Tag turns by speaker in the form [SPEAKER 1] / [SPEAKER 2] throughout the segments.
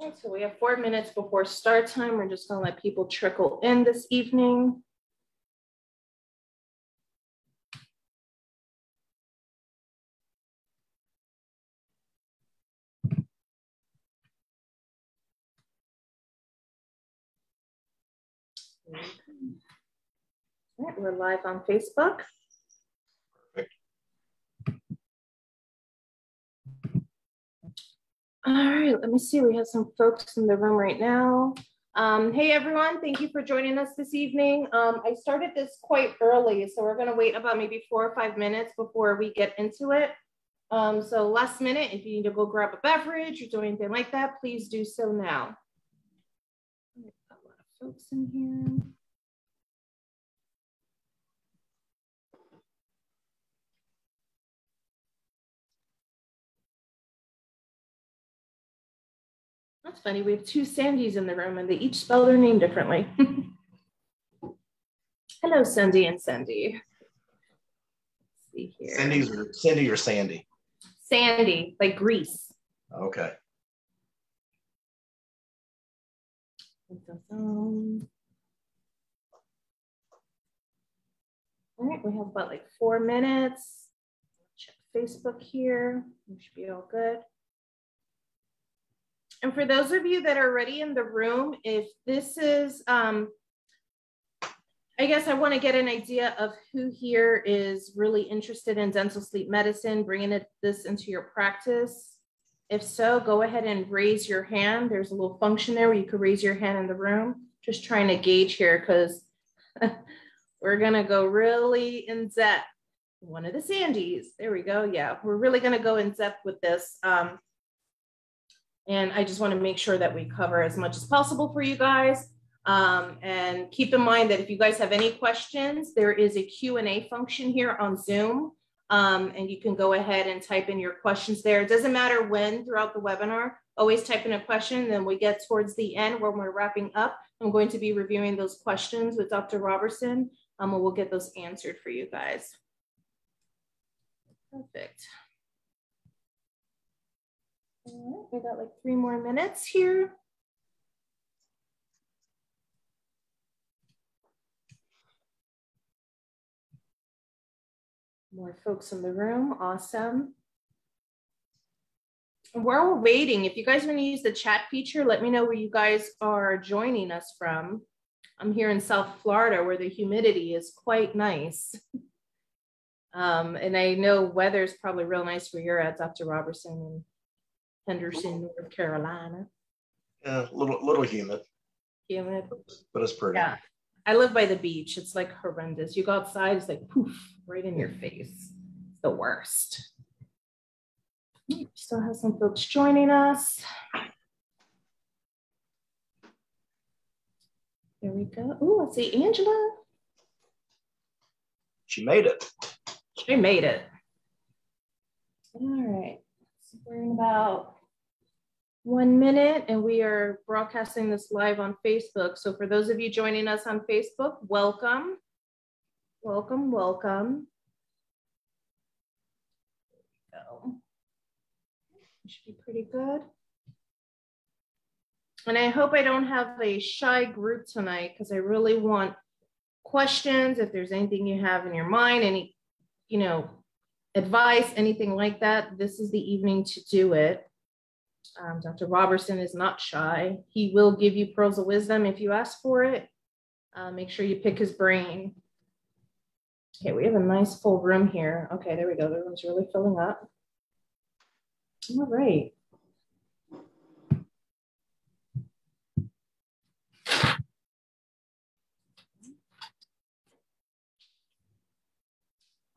[SPEAKER 1] So we have four minutes before start time. We're just gonna let people trickle in this evening. All right, we're live on Facebook. All right, let me see. We have some folks in the room right now. Um, hey everyone, thank you for joining us this evening. Um, I started this quite early, so we're gonna wait about maybe four or five minutes before we get into it. Um, so last minute, if you need to go grab a beverage or do anything like that, please do so now. A lot of folks in here. That's funny. We have two Sandys in the room and they each spell their name differently. Hello, Sandy and Sandy.
[SPEAKER 2] Let's see here. Cindy's or Cindy or Sandy?
[SPEAKER 1] Sandy, like Greece.
[SPEAKER 2] Okay.
[SPEAKER 1] All right, we have about like four minutes. Check Facebook here. We should be all good. And for those of you that are already in the room, if this is, um, I guess I want to get an idea of who here is really interested in dental sleep medicine, bringing it, this into your practice. If so, go ahead and raise your hand. There's a little function there where you could raise your hand in the room. Just trying to gauge here because we're going to go really in depth. One of the Sandys. There we go. Yeah, we're really going to go in depth with this. Um, and I just want to make sure that we cover as much as possible for you guys. Um, and keep in mind that if you guys have any questions, there is a Q&A function here on Zoom. Um, and you can go ahead and type in your questions there. It doesn't matter when throughout the webinar, always type in a question. Then we get towards the end when we're wrapping up. I'm going to be reviewing those questions with Dr. Roberson. Um, and we'll get those answered for you guys. Perfect. We got like three more minutes here. More folks in the room, awesome. We're all waiting, if you guys want to use the chat feature, let me know where you guys are joining us from. I'm here in South Florida where the humidity is quite nice. Um, and I know weather is probably real nice where you're at, Dr. Roberson. Henderson, North Carolina.
[SPEAKER 2] Yeah, a little little humid.
[SPEAKER 1] Humid.
[SPEAKER 2] But it's pretty.
[SPEAKER 1] Yeah. I live by the beach. It's like horrendous. You go outside, it's like poof, right in your face. It's the worst. Still have some folks joining us. There we go. Oh, let's see, Angela.
[SPEAKER 2] She made it.
[SPEAKER 1] She made it. All right. So we're in about one minute and we are broadcasting this live on Facebook. So for those of you joining us on Facebook, welcome. Welcome, welcome. Go. Should be pretty good. And I hope I don't have a shy group tonight because I really want questions. If there's anything you have in your mind, any, you know, advice, anything like that, this is the evening to do it. Um, Dr. Roberson is not shy. He will give you pearls of wisdom if you ask for it. Uh, make sure you pick his brain. Okay, we have a nice full room here. Okay, there we go. The room's really filling up. All right.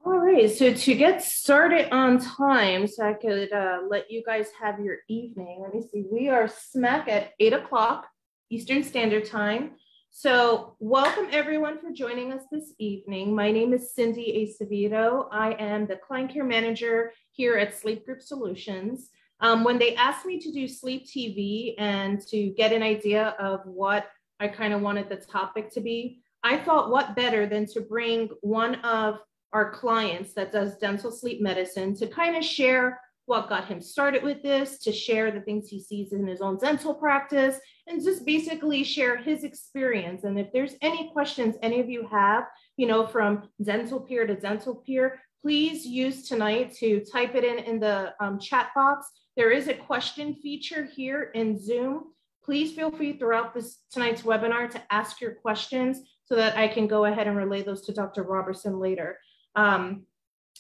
[SPEAKER 1] All right, so to get started on time, so I could uh, let you guys have your evening, let me see, we are smack at eight o'clock Eastern Standard Time. So welcome everyone for joining us this evening. My name is Cindy Acevedo. I am the client care manager here at Sleep Group Solutions. Um, when they asked me to do Sleep TV and to get an idea of what I kind of wanted the topic to be, I thought what better than to bring one of our clients that does dental sleep medicine to kind of share what got him started with this, to share the things he sees in his own dental practice, and just basically share his experience. And if there's any questions any of you have, you know, from dental peer to dental peer, please use tonight to type it in in the um, chat box. There is a question feature here in Zoom. Please feel free throughout this tonight's webinar to ask your questions so that I can go ahead and relay those to Dr. Roberson later. Um,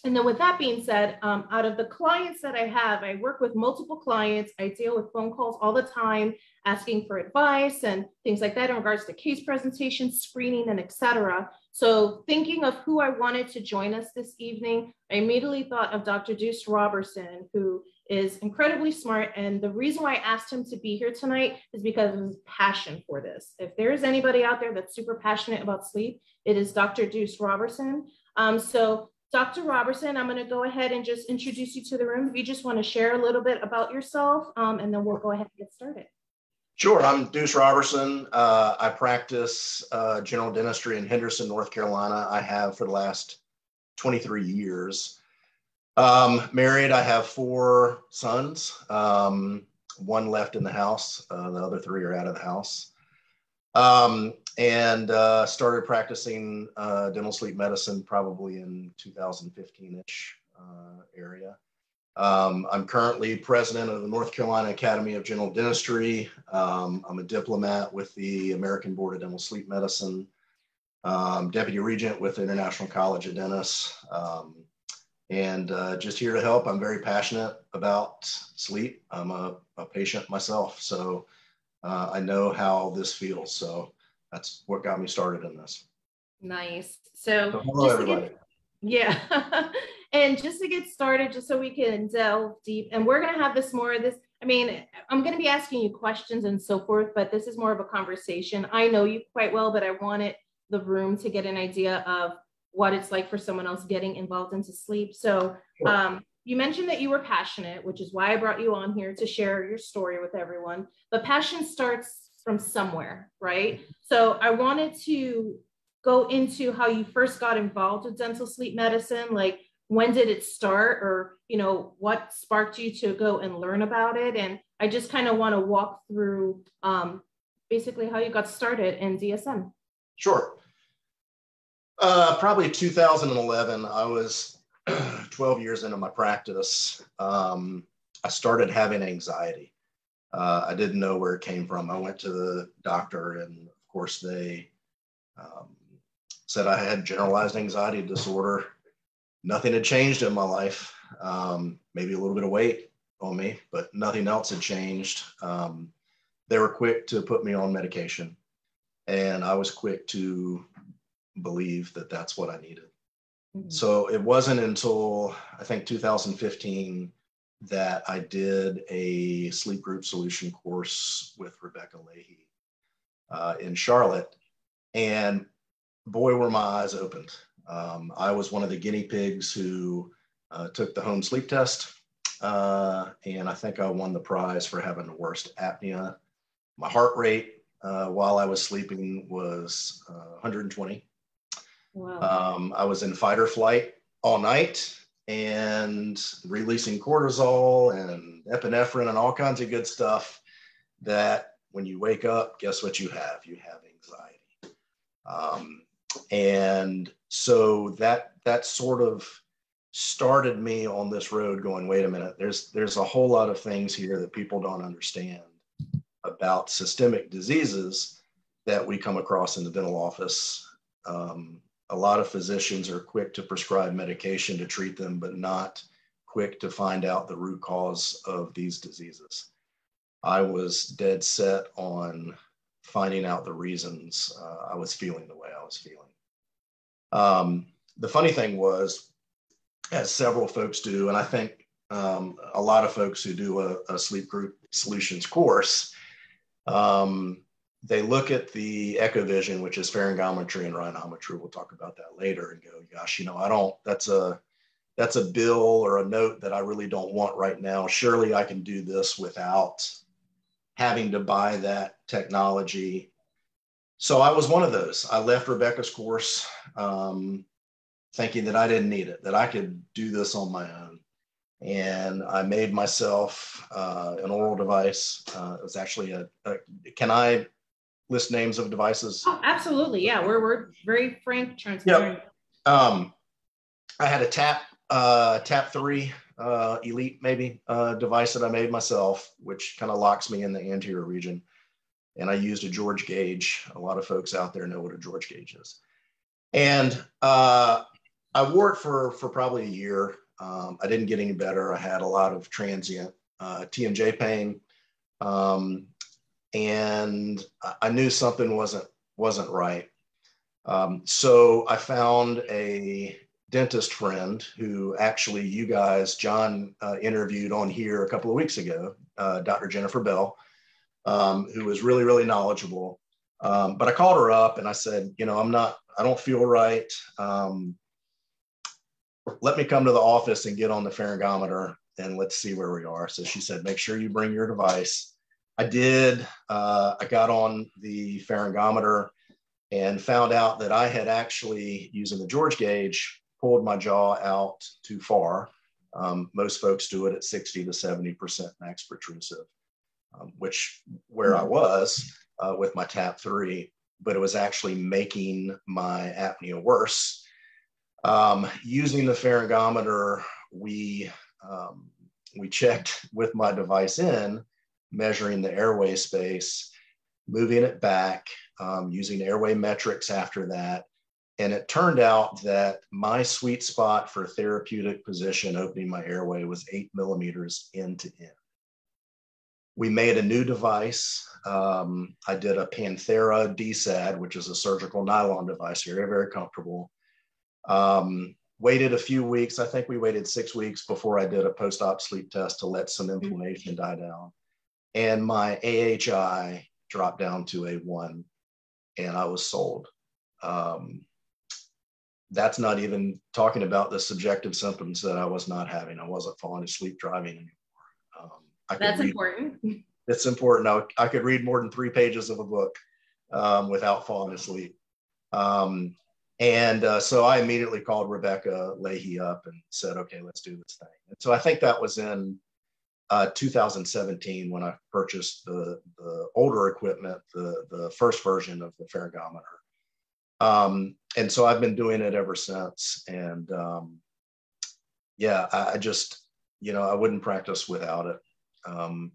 [SPEAKER 1] and then with that being said, um, out of the clients that I have, I work with multiple clients. I deal with phone calls all the time, asking for advice and things like that in regards to case presentations, screening, and etc. So thinking of who I wanted to join us this evening, I immediately thought of Dr. Deuce Roberson, who is incredibly smart. And the reason why I asked him to be here tonight is because of his passion for this. If there is anybody out there that's super passionate about sleep, it is Dr. Deuce Roberson. Um, so Dr. Roberson, I'm going to go ahead and just introduce you to the room. If you just want to share a little bit about yourself, um, and then we'll go ahead and get started.
[SPEAKER 2] Sure. I'm Deuce Roberson. Uh, I practice uh, general dentistry in Henderson, North Carolina. I have for the last 23 years. Um, married, I have four sons, um, one left in the house, uh, the other three are out of the house um, and uh, started practicing uh, dental sleep medicine probably in 2015-ish uh, area. Um, I'm currently president of the North Carolina Academy of General Dentistry. Um, I'm a diplomat with the American Board of Dental Sleep Medicine, um, deputy regent with the International College of Dentists, um, and uh, just here to help. I'm very passionate about sleep. I'm a, a patient myself, so uh, I know how this feels. So that's what got me started in this.
[SPEAKER 1] Nice. So, so hello, everybody. Get, yeah. and just to get started, just so we can delve deep, and we're going to have this more of this. I mean, I'm going to be asking you questions and so forth, but this is more of a conversation. I know you quite well, but I wanted the room to get an idea of what it's like for someone else getting involved into sleep. So, sure. um, you mentioned that you were passionate, which is why I brought you on here to share your story with everyone. But passion starts from somewhere, right? So I wanted to go into how you first got involved with dental sleep medicine. Like, when did it start, or you know, what sparked you to go and learn about it? And I just kind of want to walk through um, basically how you got started in DSM.
[SPEAKER 2] Sure. Uh, probably 2011. I was 12 years into my practice, um, I started having anxiety. Uh, I didn't know where it came from. I went to the doctor, and course, they um, said I had generalized anxiety disorder. Nothing had changed in my life. Um, maybe a little bit of weight on me, but nothing else had changed. Um, they were quick to put me on medication, and I was quick to believe that that's what I needed. Mm-hmm. So it wasn't until I think 2015 that I did a sleep group solution course with Rebecca Leahy uh, in Charlotte. And boy, were my eyes opened. Um, I was one of the guinea pigs who uh, took the home sleep test. Uh, and I think I won the prize for having the worst apnea. My heart rate uh, while I was sleeping was 120 uh, Wow. Um, I was in fight or flight all night and releasing cortisol and epinephrine and all kinds of good stuff that when you wake up, guess what you have? You have anxiety. Um, and so that that sort of started me on this road going, wait a minute, there's there's a whole lot of things here that people don't understand about systemic diseases that we come across in the dental office um, a lot of physicians are quick to prescribe medication to treat them, but not quick to find out the root cause of these diseases. I was dead set on finding out the reasons uh, I was feeling the way I was feeling. Um, the funny thing was, as several folks do, and I think um, a lot of folks who do a, a sleep group solutions course, um, they look at the Eccovision, which is pharyngometry and rhinometry. We'll talk about that later and go, gosh, you know, I don't, that's a, that's a bill or a note that I really don't want right now. Surely I can do this without having to buy that technology. So I was one of those. I left Rebecca's course um, thinking that I didn't need it, that I could do this on my own. and I made myself uh, an oral device. Uh, it was actually a, a, Can I list names of devices?
[SPEAKER 1] Oh, absolutely. Yeah, we're we're very frank, transparent.
[SPEAKER 2] Yep. Um, I had a tap uh, tap three uh, elite maybe uh, device that I made myself, which kind of locks me in the anterior region. And I used a George gauge. A lot of folks out there know what a George gauge is. And uh, I wore it for for probably a year. Um, I didn't get any better. I had a lot of transient uh, TMJ pain, um, and I knew something wasn't wasn't right. Um, so I found a dentist friend who actually you guys, John, uh, interviewed on here a couple of weeks ago, uh, Dr. Jennifer Bell, um, who was really really knowledgeable. Um, but I called her up and I said, you know, I'm not, I don't feel right. Um, let me come to the office and get on the pharyngometer and let's see where we are. So she said, make sure you bring your device. I did. Uh, I got on the pharyngometer and found out that I had actually, using the George gauge, pulled my jaw out too far. Um, most folks do it at 60 to 70% max protrusive, um, which where I was uh, with my TAP 3, but it was actually making my apnea worse um, using the pharyngometer, we um, we checked with my device in, measuring the airway space, moving it back, um, using airway metrics after that. And it turned out that my sweet spot for therapeutic position opening my airway was eight millimeters end to end. We made a new device. Um, I did a Panthera DSAD, which is a surgical nylon device, very, very comfortable. Um, waited a few weeks. I think we waited six weeks before I did a post op sleep test to let some mm-hmm. inflammation die down. And my AHI dropped down to a one, and I was sold. Um, that's not even talking about the subjective symptoms that I was not having. I wasn't falling asleep driving anymore.
[SPEAKER 1] Um, that's read, important.
[SPEAKER 2] It's important. I, I, could read more than three pages of a book um, without falling asleep. Um, and uh, so I immediately called Rebecca Leahy up and said, okay, let's do this thing. And so I think that was in uh, 2017 when I purchased the, the older equipment, the, the first version of the pharyngometer. Um, and so I've been doing it ever since. And um, yeah, I, I, just, you know, I wouldn't practice without it. Um,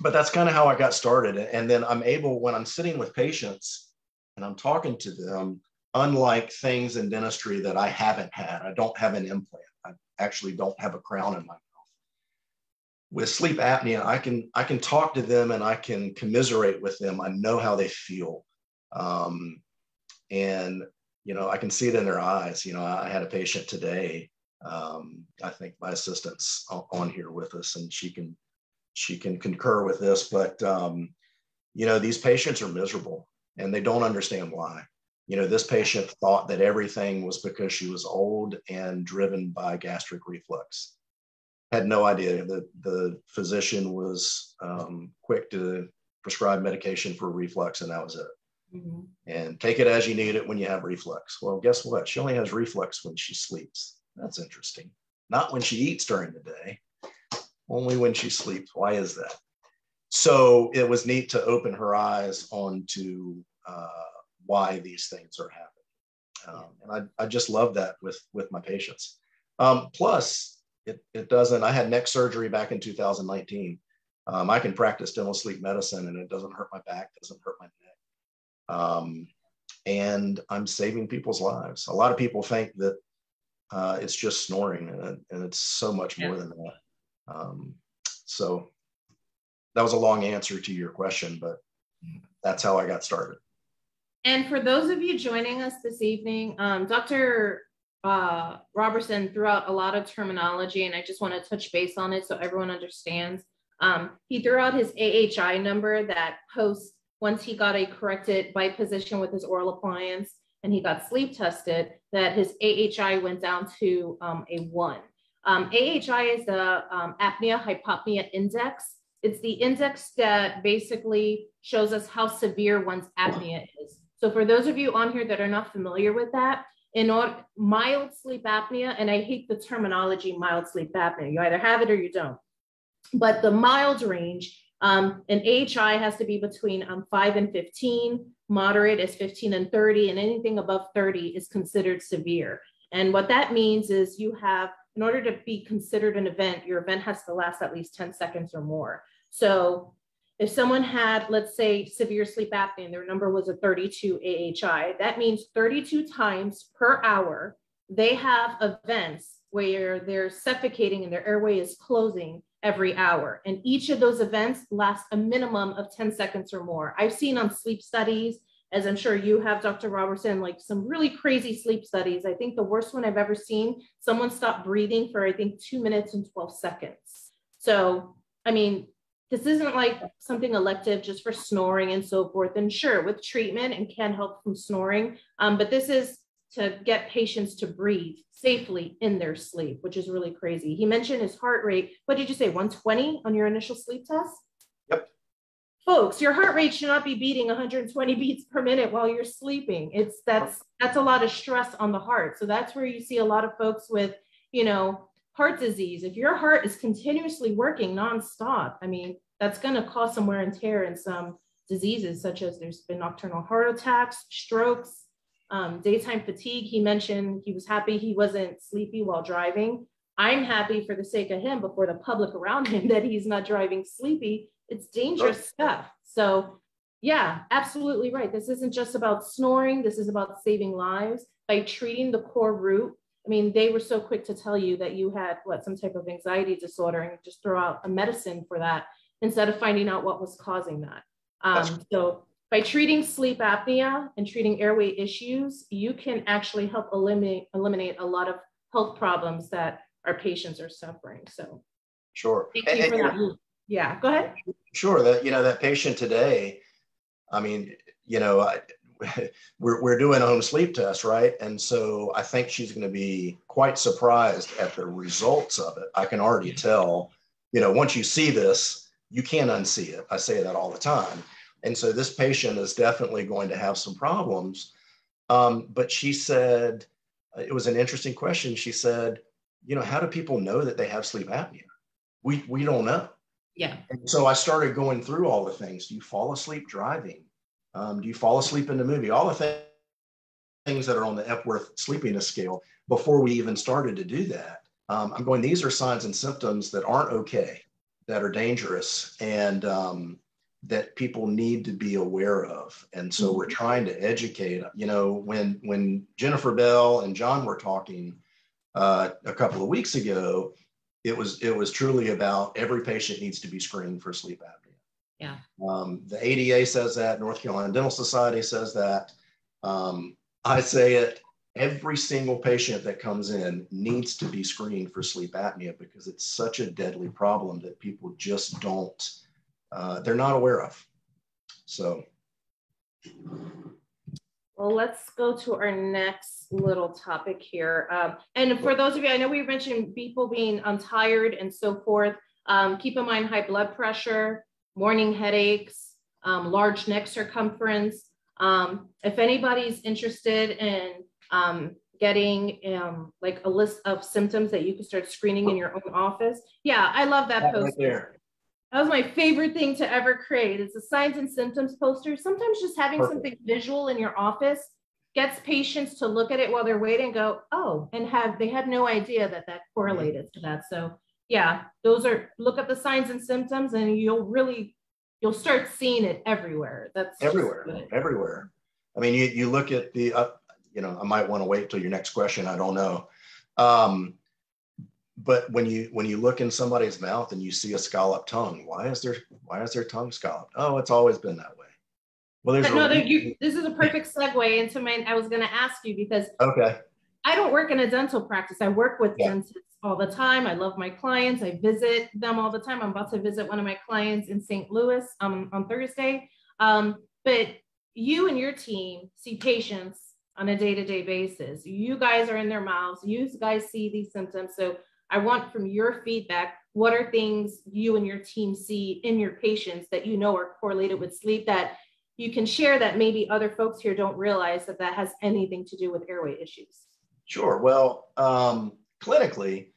[SPEAKER 2] but that's kind of how I got started. And then I'm able, when I'm sitting with patients and I'm talking to them, unlike things in dentistry that I haven't had. I don't have an implant. I actually don't have a crown in my mouth. With sleep apnea, I can I can talk to them and I can commiserate with them. I know how they feel, um, and you know I can see it in their eyes. You know, I had a patient today. Um, I think my assistant's on here with us, and she can she can concur with this. But um, you know, these patients are miserable, and they don't understand why you know, this patient thought that everything was because she was old and driven by gastric reflux. Had no idea that the physician was um, quick to prescribe medication for reflux, and that was it. Mm-hmm. And take it as you need it when you have reflux. Well, guess what? She only has reflux when she sleeps. That's interesting. Not when she eats during the day, only when she sleeps. Why is that? So it was neat to open her eyes onto uh, why these things are happening. Um, and I, I just love that with, with my patients. Um, plus, it, it doesn't, I had neck surgery back in 2019. Um, I can practice dental sleep medicine and it doesn't hurt my back, doesn't hurt my neck. Um, and I'm saving people's lives. A lot of people think that uh, it's just snoring, and, and, it's so much more yeah. than that. Um, so that was a long answer to your question, but that's how I got started.
[SPEAKER 1] And for those of you joining us this evening, um, Dr. Uh, Roberson threw out a lot of terminology, and I just want to touch base on it so everyone understands. Um, he threw out his AHI number that post once he got a corrected bite position with his oral appliance and he got sleep tested, that his AHI went down to um, a one. Um, AHI is the um, apnea hypopnea index. It's the index that basically shows us how severe one's apnea is. So for those of you on here that are not familiar with that, in order, mild sleep apnea, and I hate the terminology mild sleep apnea. You either have it or you don't. But the mild range, um, an AHI has to be between um, 5 and 15, moderate is 15 and 30, and anything above 30 is considered severe. And what that means is you have, in order to be considered an event, your event has to last at least 10 seconds or more. So if someone had, let's say, severe sleep apnea and their number was a 32 AHI, that means 32 times per hour, they have events where they're suffocating and their airway is closing every hour. And each of those events lasts a minimum of 10 seconds or more. I've seen on sleep studies, as I'm sure you have, Dr. Roberson, like some really crazy sleep studies. I think the worst one I've ever seen, someone stopped breathing for, I think, two minutes and 12 seconds. So, I mean, this isn't like something elective just for snoring and so forth. And sure, with treatment and can help from snoring, um, but this is to get patients to breathe safely in their sleep, which is really crazy. He mentioned his heart rate. What did you say, 120 on your initial sleep test?
[SPEAKER 2] Yep.
[SPEAKER 1] Folks, your heart rate should not be beating 120 beats per minute while you're sleeping. It's that's that's a lot of stress on the heart. So that's where you see a lot of folks with, you know, heart disease, if your heart is continuously working nonstop, I mean, that's going to cause some wear and tear and some diseases, such as there's been nocturnal heart attacks, strokes, um, daytime fatigue. He mentioned he was happy he wasn't sleepy while driving. I'm happy for the sake of him, but for the public around him, that he's not driving sleepy. It's dangerous right. stuff. So, yeah, absolutely right. This isn't just about snoring, this is about saving lives by treating the core root I mean, they were so quick to tell you that you had what some type of anxiety disorder and just throw out a medicine for that instead of finding out what was causing that. Um, so by treating sleep apnea and treating airway issues, you can actually help eliminate eliminate a lot of health problems that our patients are suffering. So
[SPEAKER 2] sure.
[SPEAKER 1] Thank you and, for and that. Yeah, go ahead.
[SPEAKER 2] Sure. That you know that patient today. I mean, you know, I, we're, we're doing a home sleep test, right? And so I think she's going to be quite surprised at the results of it. I can already tell, you know, once you see this, you can't unsee it. I say that all the time. And so this patient is definitely going to have some problems. Um, but she said, it was an interesting question. She said, you know, how do people know that they have sleep apnea? We, we don't know.
[SPEAKER 1] Yeah.
[SPEAKER 2] And so I started going through all the things. Do you fall asleep driving? Um, do you fall asleep in the movie? All the th- things that are on the Epworth sleepiness scale before we even started to do that. Um, I'm going, these are signs and symptoms that aren't okay, that are dangerous, and um, that people need to be aware of. And so we're mm-hmm. trying to educate. You know, when when Jennifer Bell and John were talking uh, a couple of weeks ago, it was it was truly about every patient needs to be screened for sleep apnea.
[SPEAKER 1] Yeah.
[SPEAKER 2] Um, the ADA says that, North Carolina Dental Society says that. Um, I say it, every single patient that comes in needs to be screened for sleep apnea because it's such a deadly problem that people just don't, uh, they're not aware of. So.
[SPEAKER 1] Well, let's go to our next little topic here. Um, and for those of you, I know we mentioned people being um, tired and so forth. Um, keep in mind high blood pressure, morning headaches, um, large neck circumference. Um, if anybody's interested in um, getting um, like a list of symptoms that you can start screening in your own office, yeah, I love that, that poster. Right that was my favorite thing to ever create. It's a signs and symptoms poster. Sometimes just having Perfect. something visual in your office gets patients to look at it while they're waiting and go, oh, and have they had no idea that that correlated to that. So yeah, those are look at the signs and symptoms and you'll really you'll start seeing it everywhere. That's
[SPEAKER 2] everywhere, everywhere. I mean, you, you look at the, uh, you know, I might want to wait till your next question. I don't know. Um, but when you when you look in somebody's mouth and you see a scalloped tongue, why is their why is their tongue scalloped? Oh, it's always been that way.
[SPEAKER 1] Well, there's no. You, this is a perfect segue into my. I was going to ask you because
[SPEAKER 2] okay,
[SPEAKER 1] I don't work in a dental practice. I work with yeah. dentists all the time. I love my clients. I visit them all the time. I'm about to visit one of my clients in St. Louis um, on Thursday. Um, but you and your team see patients on a day-to-day basis. You guys are in their mouths. You guys see these symptoms. So I want from your feedback, what are things you and your team see in your patients that you know are correlated with sleep that you can share that maybe other folks here don't realize that that has anything to do with airway issues.
[SPEAKER 2] Sure. Well, um, clinically,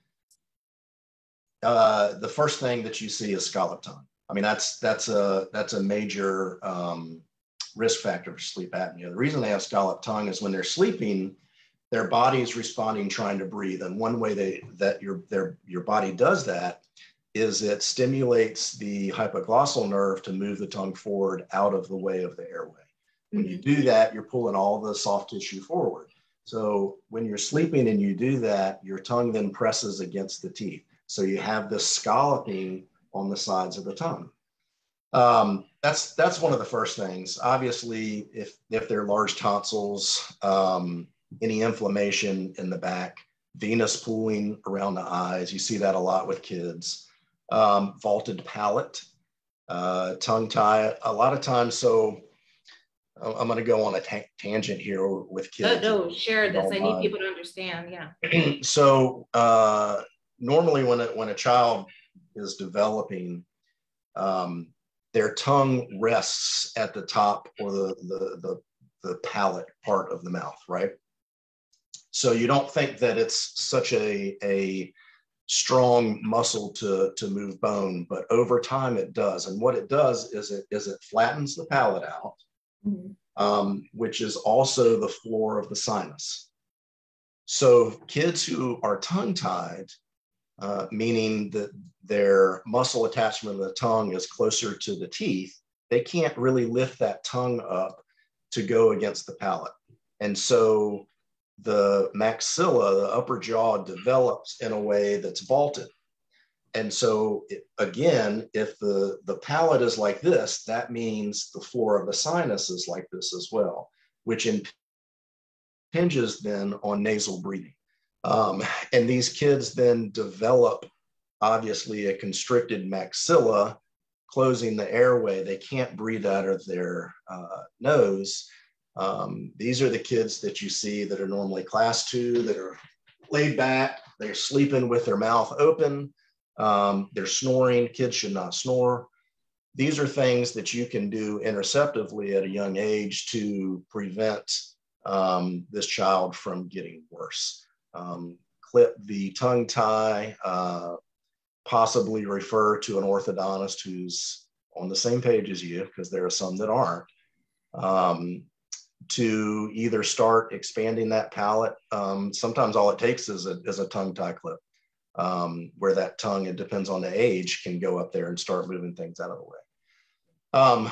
[SPEAKER 2] uh, the first thing that you see is scallop tongue. I mean, that's that's a that's a major um, risk factor for sleep apnea. The reason they have scallop tongue is when they're sleeping, their body is responding, trying to breathe, and one way they that your their your body does that is it stimulates the hypoglossal nerve to move the tongue forward out of the way of the airway. When you mm-hmm. do that, you're pulling all the soft tissue forward. So when you're sleeping and you do that, your tongue then presses against the teeth. So you have this scalloping on the sides of the tongue. Um, that's that's one of the first things. Obviously, if if there are large tonsils, um, any inflammation in the back, venous pooling around the eyes, you see that a lot with kids um, vaulted palate, uh, tongue tie. A lot of times, so I'm going to go on a ta- tangent here with kids.
[SPEAKER 1] No, no, share this. I need mind. people to understand. Yeah.
[SPEAKER 2] so uh, normally, when a, when a child is developing, um, their tongue rests at the top or the, the the the palate part of the mouth, right? So you don't think that it's such a a strong muscle to, to move bone, but over time it does. And what it does is it is it flattens the palate out, mm-hmm. um, which is also the floor of the sinus. So kids who are tongue tied, uh, meaning that their muscle attachment of the tongue is closer to the teeth, they can't really lift that tongue up to go against the palate. And so the maxilla, the upper jaw, develops in a way that's vaulted. And so, it, again, if the, the palate is like this, that means the floor of the sinus is like this as well, which impinges then on nasal breathing. Um, and these kids then develop, obviously, a constricted maxilla closing the airway. They can't breathe out of their uh, nose. Um, these are the kids that you see that are normally class two, that are laid back, they're sleeping with their mouth open, um, they're snoring. Kids should not snore. These are things that you can do interceptively at a young age to prevent um, this child from getting worse. Um, clip the tongue tie, uh, possibly refer to an orthodontist who's on the same page as you, because there are some that aren't. Um, to either start expanding that palate. Um, sometimes all it takes is a, is a tongue tie clip um, where that tongue, it depends on the age, can go up there and start moving things out of the way. Um,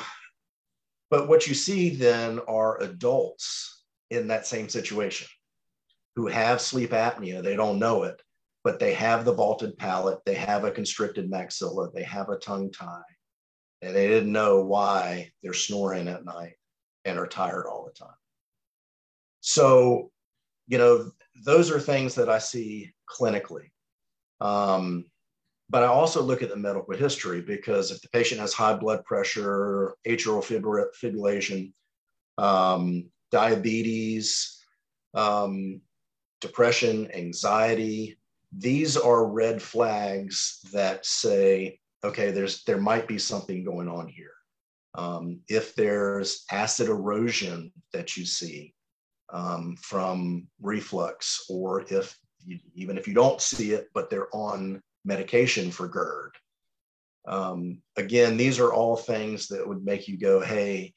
[SPEAKER 2] but what you see then are adults in that same situation who have sleep apnea. They don't know it, but they have the vaulted palate, they have a constricted maxilla, they have a tongue tie, and they didn't know why they're snoring at night and are tired all the time. So, you know, those are things that I see clinically. Um, but I also look at the medical history because if the patient has high blood pressure, atrial fibrillation, um, diabetes, um, depression, anxiety, these are red flags that say, okay, there's there might be something going on here. Um, if there's acid erosion that you see um, from reflux, or if you, even if you don't see it, but they're on medication for GERD. Um, again, these are all things that would make you go, hey,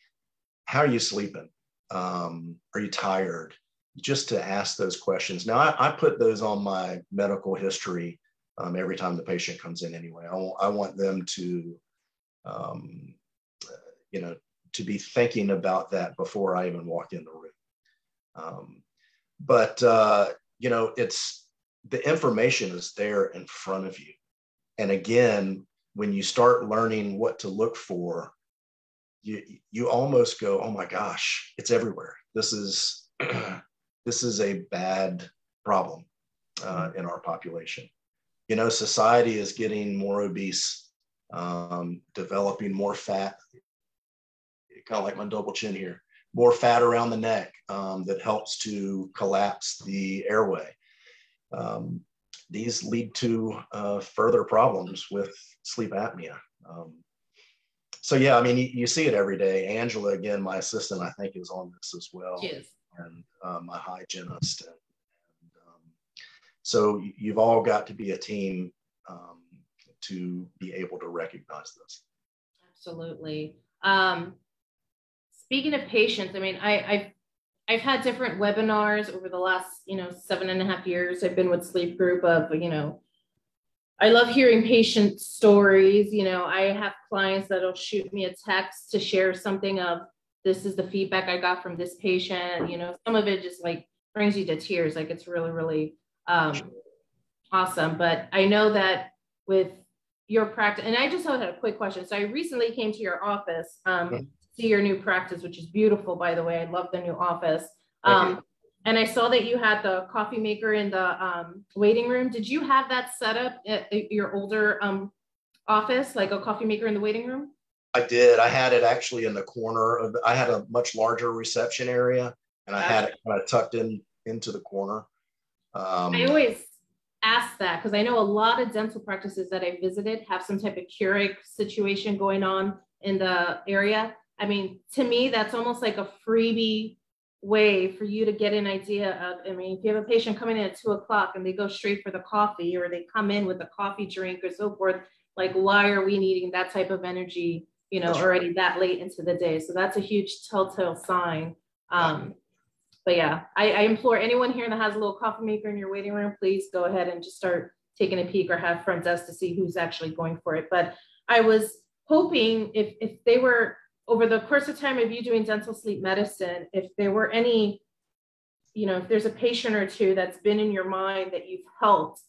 [SPEAKER 2] how are you sleeping? Um, are you tired? Just to ask those questions. Now, I, I put those on my medical history um, every time the patient comes in anyway. I, I want them to um, you know, to be thinking about that before I even walk in the room. Um, but, uh, you know, it's the information is there in front of you. And again, when you start learning what to look for, you, you almost go, oh my gosh, it's everywhere. This is, this is a bad problem uh, in our population. You know, society is getting more obese, um, developing more fat kind of like my double chin here, more fat around the neck um, that helps to collapse the airway. Um, these lead to uh, further problems with sleep apnea. Um, so yeah, I mean, you, you, see it every day. Angela, again, my assistant, I think is on this as well.
[SPEAKER 1] Yes.
[SPEAKER 2] And uh, my hygienist. And, and um, so you've all got to be a team um, to be able to recognize this.
[SPEAKER 1] Absolutely. Um, speaking of patients, I mean, I, I've I've had different webinars over the last, you know, seven and a half years. I've been with Sleep Group of, you know, I love hearing patient stories. You know, I have clients that'll shoot me a text to share something of this is the feedback I got from this patient. You know, some of it just like brings you to tears. Like it's really, really um, awesome. But I know that with your practice, and I just had a quick question. So I recently came to your office um, to see your new practice, which is beautiful, by the way. I love the new office. Um, and I saw that you had the coffee maker in the um, waiting room. Did you have that set up at your older um, office, like a coffee maker in the waiting room?
[SPEAKER 2] I did. I had it actually in the corner of. I had a much larger reception area, and I had it kind of tucked in into the corner.
[SPEAKER 1] Um, I always ask that because I know a lot of dental practices that I visited have some type of Keurig situation going on in the area. I mean, to me, that's almost like a freebie way for you to get an idea of i mean if you have a patient coming in at two o'clock and they go straight for the coffee or they come in with a coffee drink or so forth like why are we needing that type of energy you know already that late into the day? So that's a huge telltale sign. Um, but yeah I, I implore anyone here that has a little coffee maker in your waiting room please go ahead and just start taking a peek or have front desk to see who's actually going for it. But i was hoping if if they were over the course of time of you doing dental sleep medicine, if there were any, you know, if there's a patient or two that's been in your mind that you've helped,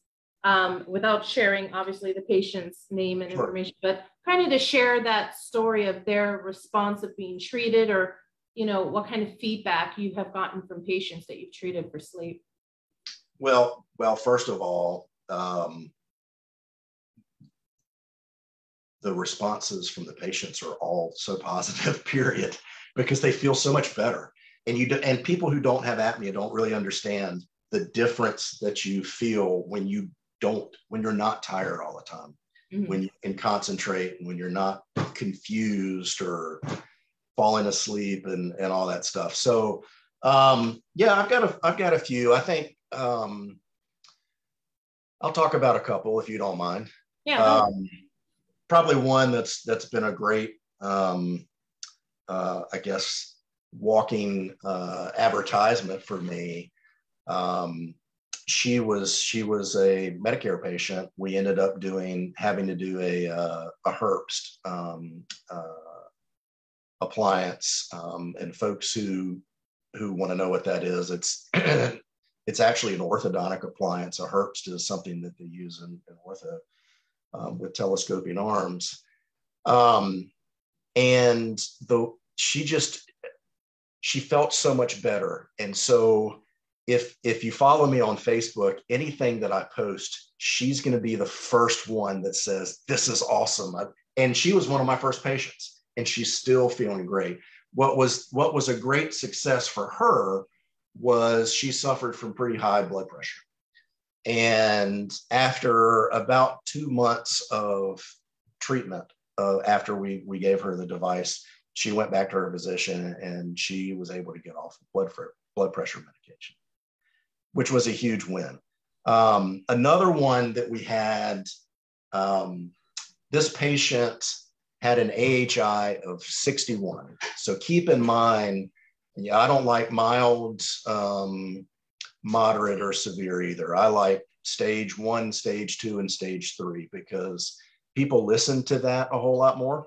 [SPEAKER 1] um, without sharing obviously the patient's name and information, but kind of to share that story of their response of being treated or, you know, what kind of feedback you have gotten from patients that you've treated for sleep.
[SPEAKER 2] Well, well, first of all, um, the responses from the patients are all so positive period because they feel so much better. And you do, and people who don't have apnea don't really understand the difference that you feel when you don't when you're not tired all the time mm-hmm. when you can concentrate and when you're not confused or falling asleep and and all that stuff. So um yeah i've got a i've got a few. I think um i'll talk about a couple if you don't mind.
[SPEAKER 1] Yeah um,
[SPEAKER 2] probably one that's that's been a great, um, uh, I guess, walking uh, advertisement for me. Um, she was she was a Medicare patient. We ended up doing having to do a uh, a Herbst um, uh, appliance, um, and folks who who want to know what that is, it's it's actually an orthodontic appliance. A Herbst is something that they use in, in ortho um, with telescoping arms. Um, and the she just she felt so much better. And so if if you follow me on Facebook, anything that I post, she's going to be the first one that says this is awesome. And she was one of my first patients, and she's still feeling great. What was what was a great success for her was she suffered from pretty high blood pressure. And after about two months of treatment, uh, after we, we gave her the device, she went back to her physician and she was able to get off blood, for, blood pressure medication, which was a huge win. Um, another one that we had, um, this patient had an AHI of 61. So keep in mind, yeah, I don't like mild um, moderate or severe either. I like stage one, stage two, and stage three because people listen to that a whole lot more.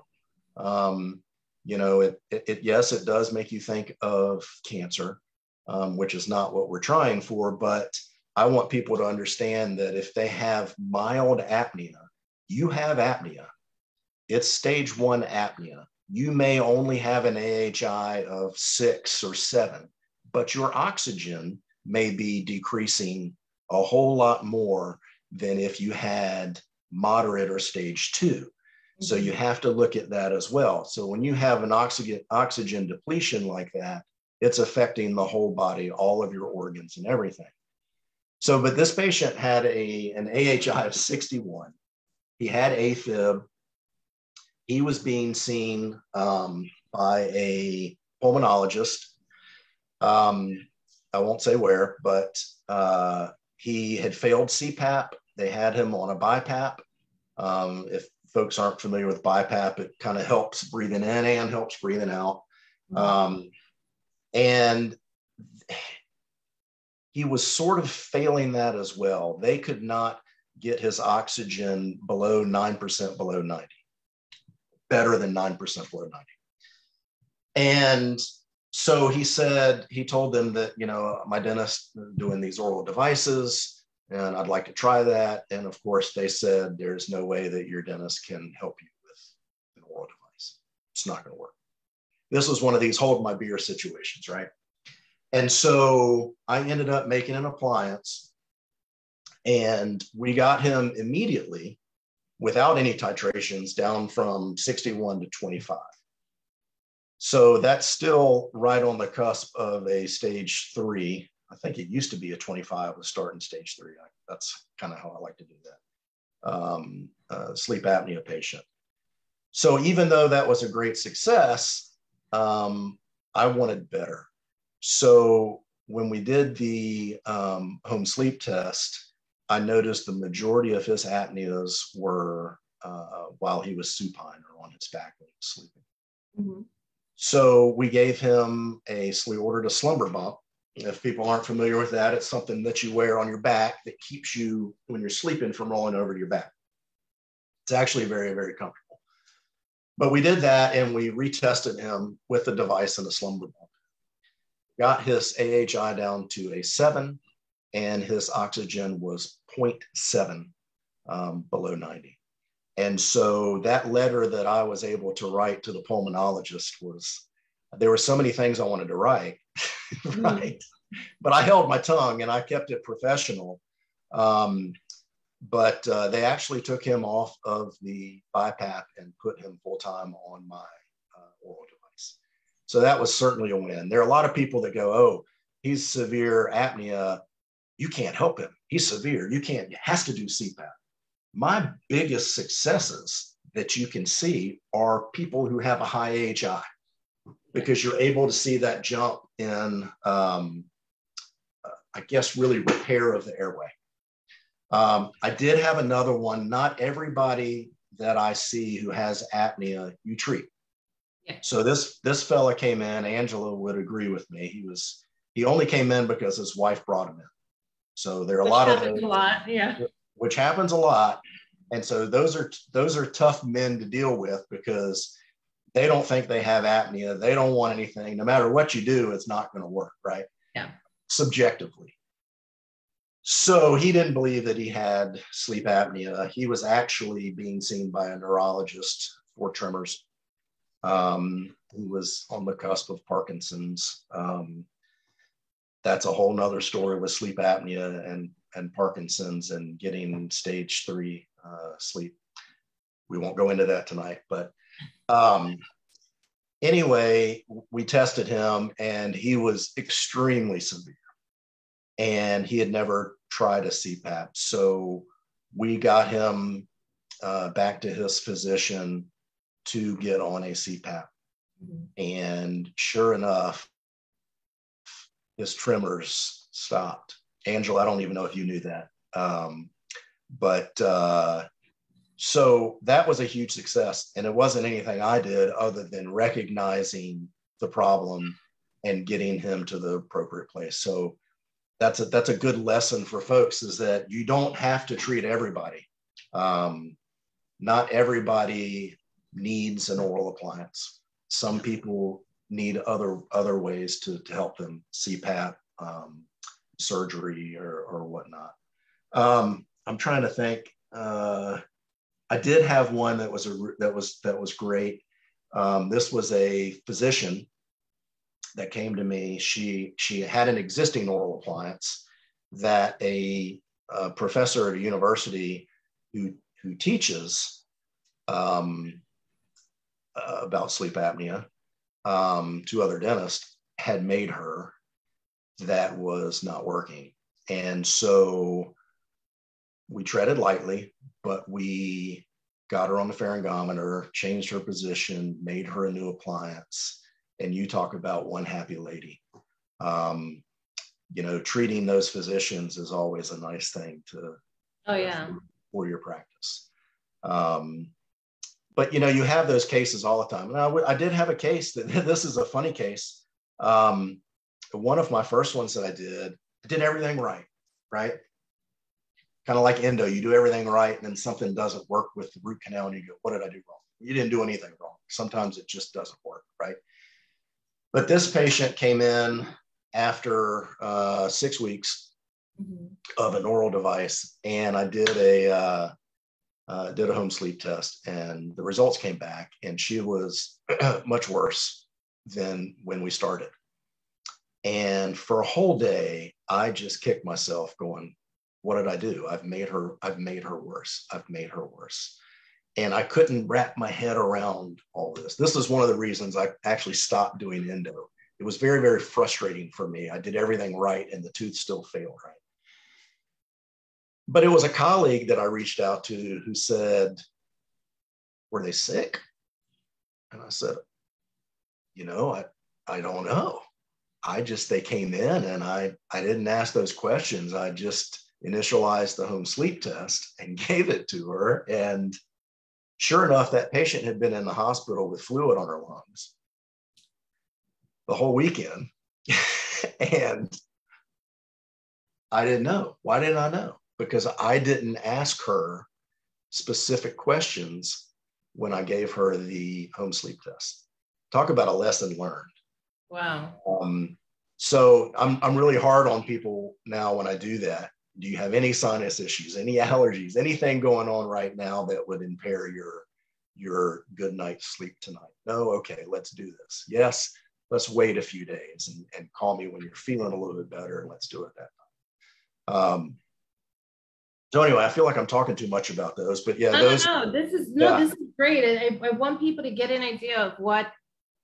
[SPEAKER 2] Um, you know, it, it, it, yes, it does make you think of cancer, um, which is not what we're trying for, but I want people to understand that if they have mild apnea, you have apnea. It's stage one apnea. You may only have an AHI of six or seven, but your oxygen may be decreasing a whole lot more than if you had moderate or stage 2 mm-hmm. So you have to look at that as well. So when you have an oxygen oxygen depletion like that, it's affecting the whole body, all of your organs and everything. So, but this patient had a an AHI of 61. He had AFib. he was being seen um, by a pulmonologist. Um, I won't say where, but uh, he had failed CPAP. They had him on a BiPAP. Um, if folks aren't familiar with BiPAP, it kind of helps breathing in and helps breathing out. Um, and he was sort of failing that as well. They could not get his oxygen below 9% below 90, better than 9% below 90. And so he said, he told them that, you know, my dentist doing these oral devices and I'd like to try that. And of course, they said, there's no way that your dentist can help you with an oral device. It's not going to work. This was one of these hold my beer situations, right? And so I ended up making an appliance and we got him immediately without any titrations down from 61 to 25. So that's still right on the cusp of a stage three. I think it used to be a 25 with starting stage three. I, that's kind of how I like to do that. Um, uh, sleep apnea patient. So even though that was a great success, um, I wanted better. So when we did the um, home sleep test, I noticed the majority of his apneas were uh, while he was supine or on his back when he was sleeping. Mm-hmm. So we gave him a, we ordered a slumber bump. If people aren't familiar with that, it's something that you wear on your back that keeps you, when you're sleeping, from rolling over to your back. It's actually very, very comfortable. But we did that and we retested him with the device and the slumber bump got his AHI down to a seven, and his oxygen was 0.7 um, below 90. And so that letter that I was able to write to the pulmonologist was there were so many things I wanted to write, right? But I held my tongue and I kept it professional. Um, but uh, they actually took him off of the BiPAP and put him full time on my uh, oral device. so that was certainly a win. There are a lot of people that go, oh, he's severe apnea. You can't help him. He's severe. You can't, has to do CPAP. My biggest successes that you can see are people who have a high AHI because you're able to see that jump in, um, I guess, really repair of the airway. Um, I did have another one. Not everybody that I see who has apnea, you treat. So this this fella came in. Angela would agree with me. He was he only came in because his wife brought him in. So there are a lot of
[SPEAKER 1] those, a lot, yeah.
[SPEAKER 2] Which happens a lot, and so those are those are tough men to deal with because they don't think they have apnea. They don't want anything. No matter what you do, it's not going to work, right?
[SPEAKER 1] Yeah.
[SPEAKER 2] Subjectively. So he didn't believe that he had sleep apnea. He was actually being seen by a neurologist for tremors um, who was on the cusp of Parkinson's. Um, that's a whole nother story with sleep apnea and, and Parkinson's and getting stage three uh, sleep. We won't go into that tonight, but um, anyway, we tested him and he was extremely severe and he had never tried a CPAP. So we got him uh, back to his physician to get on a CPAP. Mm-hmm. And sure enough, his tremors stopped. Angela, I don't even know if you knew that. Um, but uh, so that was a huge success. And it wasn't anything I did other than recognizing the problem and getting him to the appropriate place. So that's a that's a good lesson for folks is that you don't have to treat everybody. Um, not everybody needs an oral appliance. Some people need other other ways to, to help them CPAP, um, surgery, or, or whatnot. Um, I'm trying to think. Uh, I did have one that was a that was that was great. Um, this was a physician that came to me. She she had an existing oral appliance that a, a professor at a university who who teaches um, uh, about sleep apnea um, to other dentists had made her that was not working. And so we treaded lightly, but we got her on the pharyngometer, changed her position, made her a new appliance. And you talk about one happy lady. Um, you know, treating those physicians is always a nice thing to.
[SPEAKER 1] Oh yeah.
[SPEAKER 2] For your practice. Um, but you know, you have those cases all the time. And I, w- I did have a case that this is a funny case. Um, one of my first ones that I did, I did everything right, right? Kind of like endo, you do everything right, and then something doesn't work with the root canal, and you go, "What did I do wrong?" You didn't do anything wrong. Sometimes it just doesn't work, right? But this patient came in after uh, six weeks mm-hmm. of an oral device, and I did a uh, uh, did a home sleep test, and the results came back, and she was much worse than when we started. And for a whole day, I just kicked myself, going, "What did I do? I've made her. I've made her worse. I've made her worse." And I couldn't wrap my head around all this. This is one of the reasons I actually stopped doing endo it was very, very frustrating for me. I did everything right and the tooth still failed right. But it was a colleague that I reached out to who said, Were they sick? And I said, You know, I, I don't know. I just, they came in and I, I didn't ask those questions. I just initialized the home sleep test and gave it to her. And sure enough, that patient had been in the hospital with fluid on her lungs the whole weekend. and I didn't know. Why didn't I know? Because I didn't ask her specific questions when I gave her the home sleep test. Talk about a lesson learned.
[SPEAKER 1] Wow.
[SPEAKER 2] Um, so I'm, I'm really hard on people now when I do that. Do you have any sinus issues, any allergies, anything going on right now that would impair your your good night's sleep tonight? No, okay, let's do this. Yes, let's wait a few days and, and call me when you're feeling a little bit better and let's do it that time. Um, so anyway, I feel like I'm talking too much about those, but yeah,
[SPEAKER 1] no,
[SPEAKER 2] those.
[SPEAKER 1] No, no, this is no, yeah. this is great. I, I want people to get an idea of what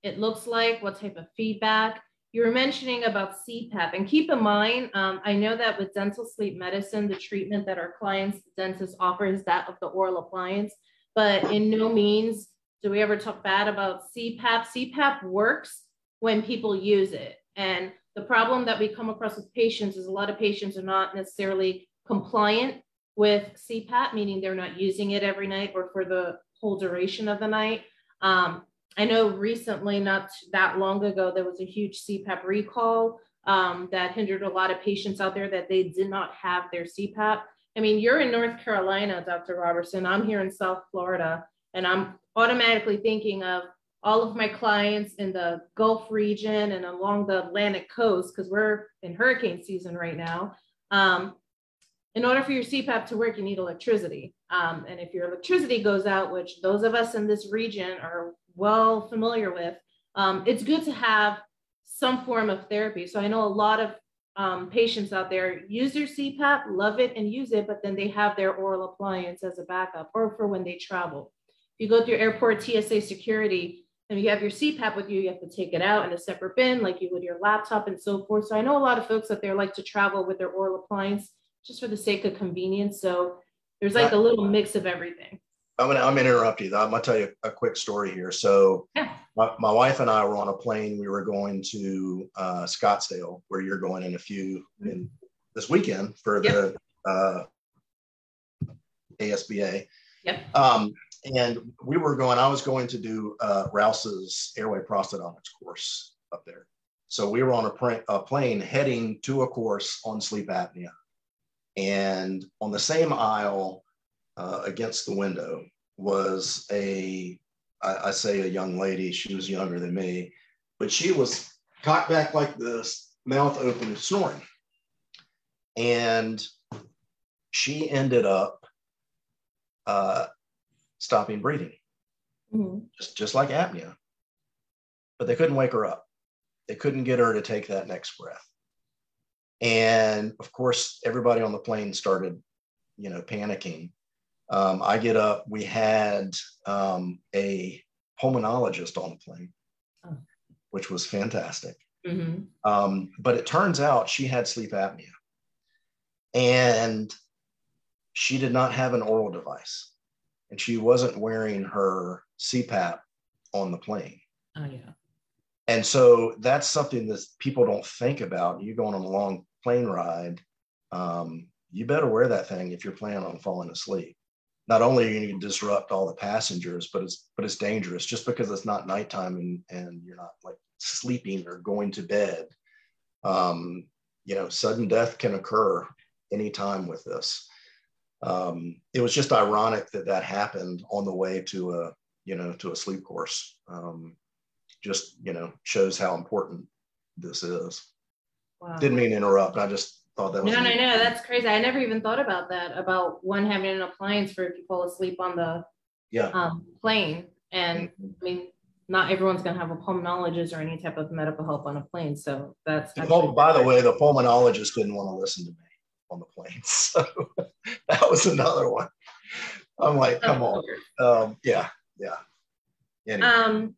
[SPEAKER 1] it looks like, what type of feedback. You were mentioning about CPAP, and keep in mind, um, I know that with dental sleep medicine, the treatment that our clients, dentists offer is that of the oral appliance, but in no means do we ever talk bad about CPAP. CPAP works when people use it. And the problem that we come across with patients is a lot of patients are not necessarily compliant with CPAP, meaning they're not using it every night or for the whole duration of the night. Um, I know recently, not that long ago, there was a huge CPAP recall um, that hindered a lot of patients out there that they did not have their CPAP. I mean, you're in North Carolina, Dr. Roberson. I'm here in South Florida, and I'm automatically thinking of all of my clients in the Gulf region and along the Atlantic coast, because we're in hurricane season right now. Um, in order for your CPAP to work, you need electricity. Um, and if your electricity goes out, which those of us in this region are well familiar with, um, it's good to have some form of therapy. So I know a lot of um, patients out there use their CPAP, love it and use it, but then they have their oral appliance as a backup or for when they travel. If you go through airport TSA security, and you have your CPAP with you, you have to take it out in a separate bin, like you would your laptop and so forth. So I know a lot of folks out there like to travel with their oral appliance just for the sake of convenience. So there's like a little mix of everything.
[SPEAKER 2] I'm gonna I'm gonna interrupt you. I'm gonna tell you a quick story here. So yeah. my, my wife and I were on a plane. We were going to uh, Scottsdale, where you're going in a few in this weekend for yep. the uh, ASBA.
[SPEAKER 1] Yep.
[SPEAKER 2] Um, and we were going, I was going to do uh, Rouse's airway prosthodontics course up there. So we were on a, pr- a plane heading to a course on sleep apnea. And on the same aisle uh, against the window was a, I, I say a young lady, she was younger than me, but she was cocked back like this, mouth open, snoring. And she ended up uh, stopping breathing, mm-hmm. just, just like apnea. But they couldn't wake her up. They couldn't get her to take that next breath. And of course, everybody on the plane started, you know, panicking. Um, I get up. We had um, a pulmonologist on the plane, oh. which was fantastic. Mm-hmm. Um, but it turns out she had sleep apnea, and she did not have an oral device and she wasn't wearing her CPAP on the plane.
[SPEAKER 3] Oh yeah.
[SPEAKER 2] And so that's something that people don't think about. You going on a long plane ride, um, you better wear that thing if you're planning on falling asleep. Not only are you going to disrupt all the passengers, but it's but it's dangerous just because it's not nighttime and and you're not like sleeping or going to bed. Um, you know, sudden death can occur anytime with this. Um, it was just ironic that that happened on the way to a you know to a sleep course. Um, just you know shows how important this is. Wow. Didn't mean to interrupt. I just thought that was.
[SPEAKER 1] No, no, no. That's crazy. I never even thought about that. About one having an appliance for if you fall asleep on the
[SPEAKER 2] yeah
[SPEAKER 1] um, plane. And mm-hmm. I mean, not everyone's going to have a pulmonologist or any type of medical help on a plane. So that's.
[SPEAKER 2] Oh, by the way, the pulmonologist didn't want to listen to me on the plane, so that was another one. I'm like, come on. Um, yeah, yeah.
[SPEAKER 1] Anyway. Um,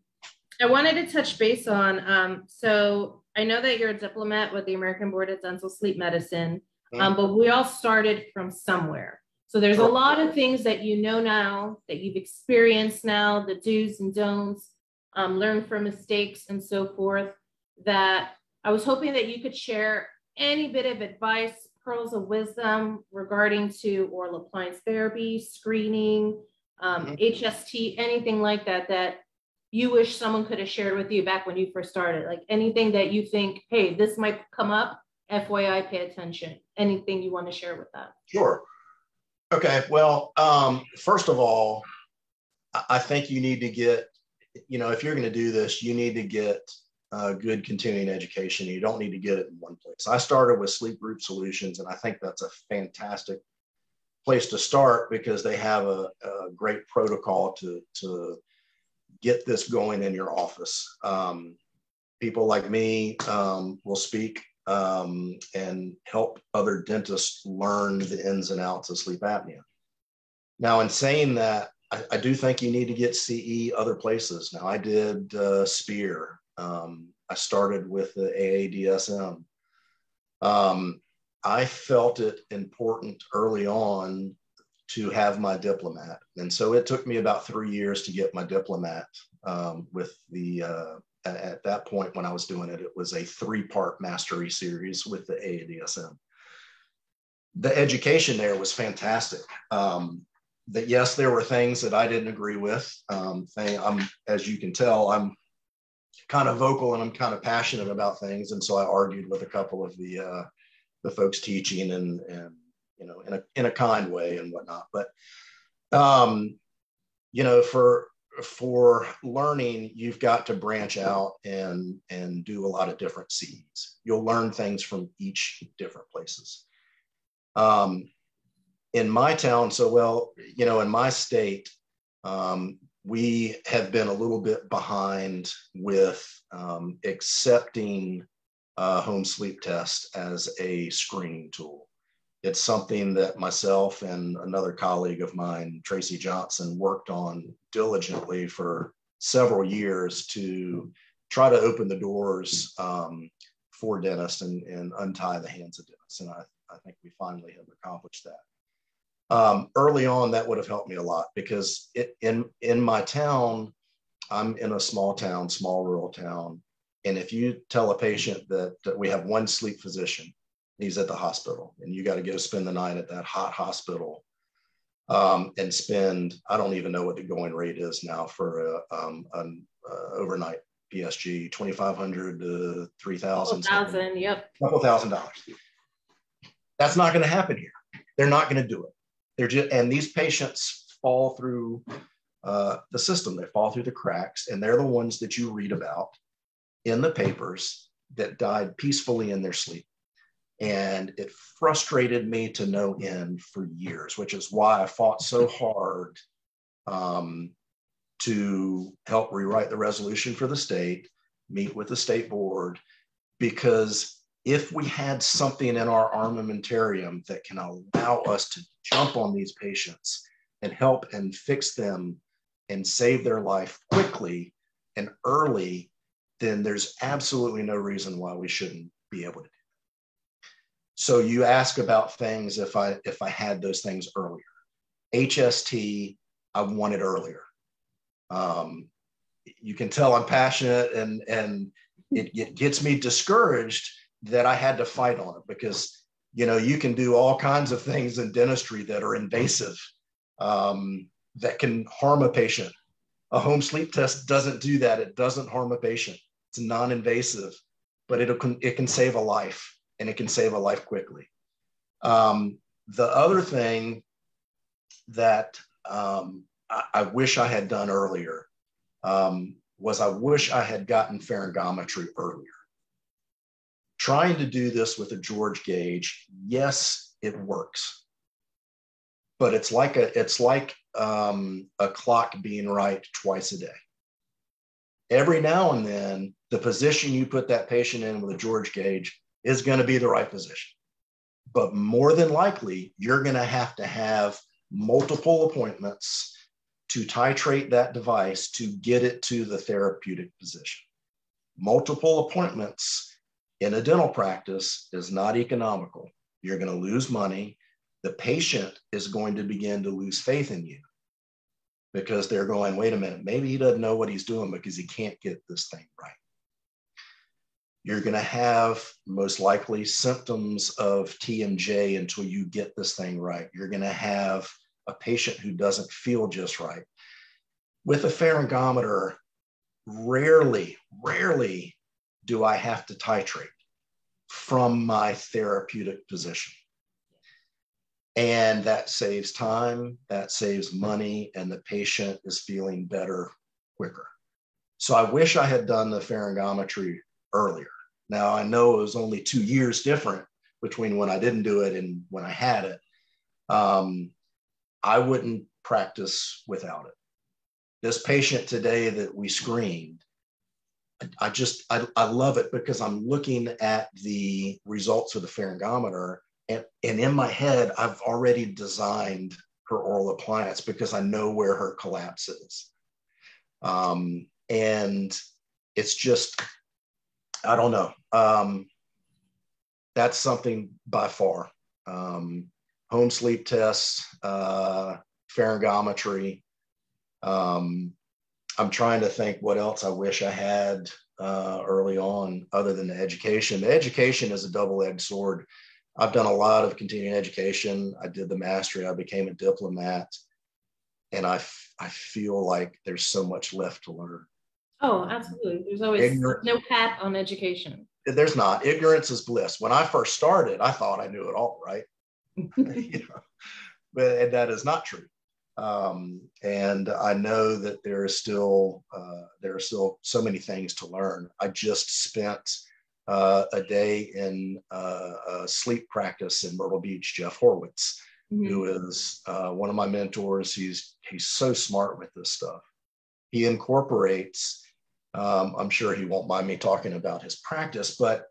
[SPEAKER 1] I wanted to touch base on. Um, so I know that you're a diplomat with the American Board of Dental Sleep Medicine, mm-hmm. um, but we all started from somewhere. So there's a lot of things that you know now, that you've experienced now, the do's and don'ts, um, learn from mistakes and so forth. That I was hoping that you could share any bit of advice, pearls of wisdom regarding to oral appliance therapy, screening, um, mm-hmm. HST, anything like that, that you wish someone could have shared with you back when you first started? Like anything that you think, hey, this might come up, FYI, pay attention. Anything you want to share with that?
[SPEAKER 2] Sure. Okay. Well, um, first of all, I think you need to get, you know, if you're going to do this, you need to get uh, good continuing education. You don't need to get it in one place. I started with Sleep Group Solutions, and I think that's a fantastic place to start because they have a, a great protocol to to get this going in your office. Um, people like me um, will speak um, and help other dentists learn the ins and outs of sleep apnea. Now, in saying that, I, I do think you need to get CE other places. Now, I did uh, SPEAR. Um, I started with the AADSM. Um, I felt it important early on to have my diplomat. And so it took me about three years to get my diplomat um, with the, uh, at that point when I was doing it, it was a three part mastery series with the AADSM. The education there was fantastic. Um, that yes, there were things that I didn't agree with. Um, thing, I'm, as you can tell, I'm kind of vocal and I'm kind of passionate about things. And so I argued with a couple of the, uh, the folks teaching and, and you know, in a in a kind way and whatnot. But um, you know, for for learning, you've got to branch out and and do a lot of different seeds. You'll learn things from each different places. Um, in my town, so well, you know, in my state, um, we have been a little bit behind with um, accepting uh, home sleep test as a screening tool it's something that myself and another colleague of mine, Tracy Johnson, worked on diligently for several years to try to open the doors um, for dentists and, and, untie the hands of dentists. And I, I think we finally have accomplished that. Um, early on, that would have helped me a lot because it, in, in my town, I'm in a small town, small rural town. And if you tell a patient that, that we have one sleep physician he's at the hospital and you got to go spend the night at that hot hospital um, and spend i don't even know what the going rate is now for a, um, an uh, overnight psg 2500 to 3000
[SPEAKER 1] thousand yep.
[SPEAKER 2] Couple thousand dollars. That's not going to happen here. They're not going to do it. They're just and these patients fall through uh, the system. They fall through the cracks and they're the ones that you read about in the papers that died peacefully in their sleep and it frustrated me to no end for years, which is why I fought so hard um, to help rewrite the resolution for the state, meet with the state board, because if we had something in our armamentarium that can allow us to jump on these patients and help and fix them and save their life quickly and early, then there's absolutely no reason why we shouldn't be able to so you ask about things if I if I had those things earlier. HST, I wanted earlier. Um, you can tell I'm passionate and, and it, it gets me discouraged that I had to fight on it because, you know, you can do all kinds of things in dentistry that are invasive um, that can harm a patient. A home sleep test doesn't do that. It doesn't harm a patient. It's non-invasive, but it can, it can save a life and it can save a life quickly. Um, the other thing that um, I, I, wish I had done earlier um, was I wish I had gotten pharyngometry earlier. Trying to do this with a George gauge, yes, it works, but it's like a it's like um, a clock being right twice a day. Every now and then, the position you put that patient in with a George gauge is going to be the right position. But more than likely, you're going to have to have multiple appointments to titrate that device to get it to the therapeutic position. Multiple appointments in a dental practice is not economical. You're going to lose money. The patient is going to begin to lose faith in you because they're going, wait a minute, maybe he doesn't know what he's doing because he can't get this thing right. You're going to have most likely symptoms of TMJ until you get this thing right. You're going to have a patient who doesn't feel just right. With a pharyngometer, rarely, rarely do I have to titrate from my therapeutic position. And that saves time, that saves money, and the patient is feeling better quicker. So I wish I had done the pharyngometry earlier. Now I know it was only two years different between when I didn't do it and when I had it. Um, I wouldn't practice without it. This patient today that we screened, I, I just I, I love it because I'm looking at the results of the pharyngometer and, and in my head I've already designed her oral appliance because I know where her collapse is. Um, and it's just I don't know. Um, that's something by far. Um, home sleep tests, uh, pharyngometry. Um, I'm trying to think what else I wish I had uh, early on other than the education. The education is a double edged sword. I've done a lot of continuing education. I did the mastery, I became a diplomat, and I, f- I feel like there's so much left to learn.
[SPEAKER 1] Oh, absolutely. There's always Ignorant. no cap on education.
[SPEAKER 2] There's not. Ignorance is bliss. When I first started, I thought I knew it all, right? you know, but that is not true. Um, and I know that there is still uh, there are still so many things to learn. I just spent uh, a day in uh, a sleep practice in Myrtle Beach. Jeff Horwitz, mm-hmm. who is uh, one of my mentors, he's he's so smart with this stuff. He incorporates um, I'm sure he won't mind me talking about his practice, but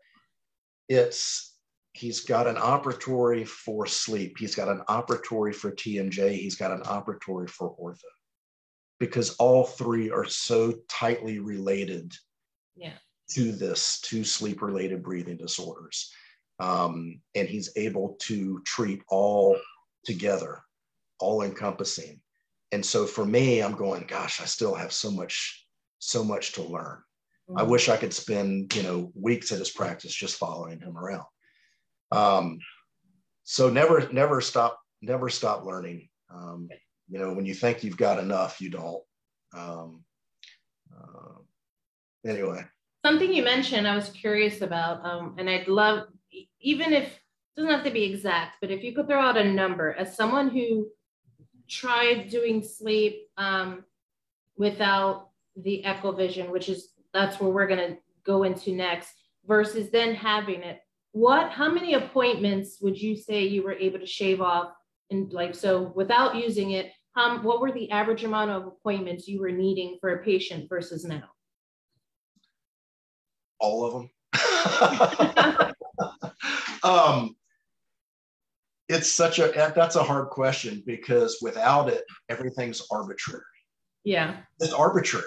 [SPEAKER 2] it's he's got an operatory for sleep, he's got an operatory for TMJ, he's got an operatory for ortho, because all three are so tightly related
[SPEAKER 1] yeah.
[SPEAKER 2] to this, to sleep related breathing disorders. Um, and he's able to treat all together, all encompassing. And so for me, I'm going, gosh, I still have so much so much to learn. Mm-hmm. I wish I could spend, you know, weeks at his practice just following him around. Um, so never, never stop, never stop learning. Um, you know, when you think you've got enough, you don't. Um, uh, anyway.
[SPEAKER 1] Something you mentioned, I was curious about, um, and I'd love, even if it doesn't have to be exact, but if you could throw out a number as someone who tried doing sleep um, without the Eccovision, which is that's where we're going to go into next, versus then having it. What, how many appointments would you say you were able to shave off? And like, so without using it, um, what were the average amount of appointments you were needing for a patient versus now?
[SPEAKER 2] All of them. um, it's such a that's a hard question because without it, everything's arbitrary.
[SPEAKER 1] Yeah,
[SPEAKER 2] it's arbitrary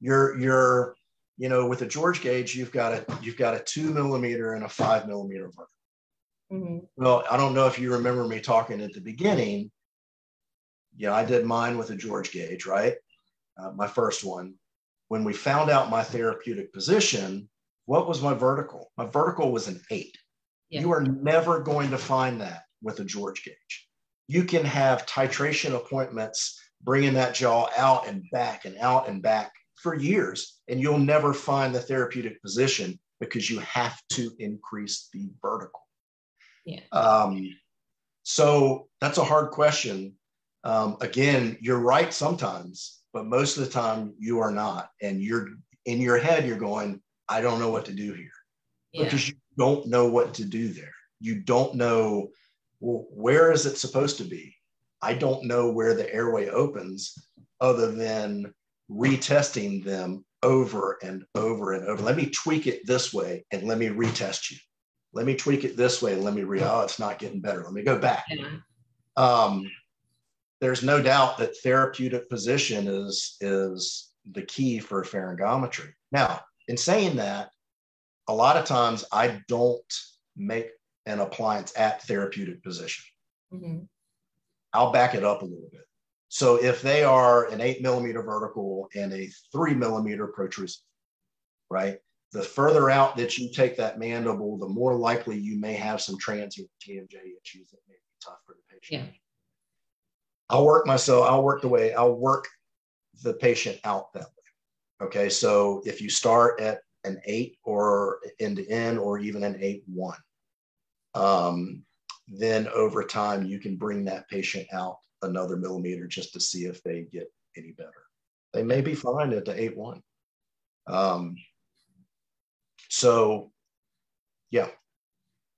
[SPEAKER 2] you're you're you know with a George gauge you've got a you've got a two millimeter and a five millimeter vertical. Mm-hmm. Well, I don't know if you remember me talking at the beginning. yeah, I did mine with a George gauge, right? Uh, my first one. When we found out my therapeutic position, what was my vertical? My vertical was an eight. Yeah. You are never going to find that with a George gauge. You can have titration appointments bringing that jaw out and back and out and back for years, and you'll never find the therapeutic position because you have to increase the vertical.
[SPEAKER 1] Yeah.
[SPEAKER 2] Um, so that's a hard question. Um, again, you're right sometimes, but most of the time you are not. And you're in your head, you're going, I don't know what to do here yeah. because you don't know what to do there. You don't know well, where is it supposed to be? I don't know where the airway opens other than retesting them over and over and over. Let me tweak it this way and let me retest you. Let me tweak it this way and let me re, oh, it's not getting better. Let me go back. Um, there's no doubt that therapeutic position is, is the key for pharyngometry. Now, in saying that, a lot of times I don't make an appliance at therapeutic position. Mm-hmm. I'll back it up a little bit. So if they are an eight millimeter vertical and a three millimeter protrusive, right? The further out that you take that mandible, the more likely you may have some transient TMJ issues that may be tough for the patient.
[SPEAKER 1] Yeah.
[SPEAKER 2] I'll work myself, I'll work the way, I'll work the patient out that way. Okay. So if you start at an eight or end to end or even an eight one, um, then over time you can bring that patient out another millimeter just to see if they get any better. They may be fine at the 8 1. Um, so, yeah.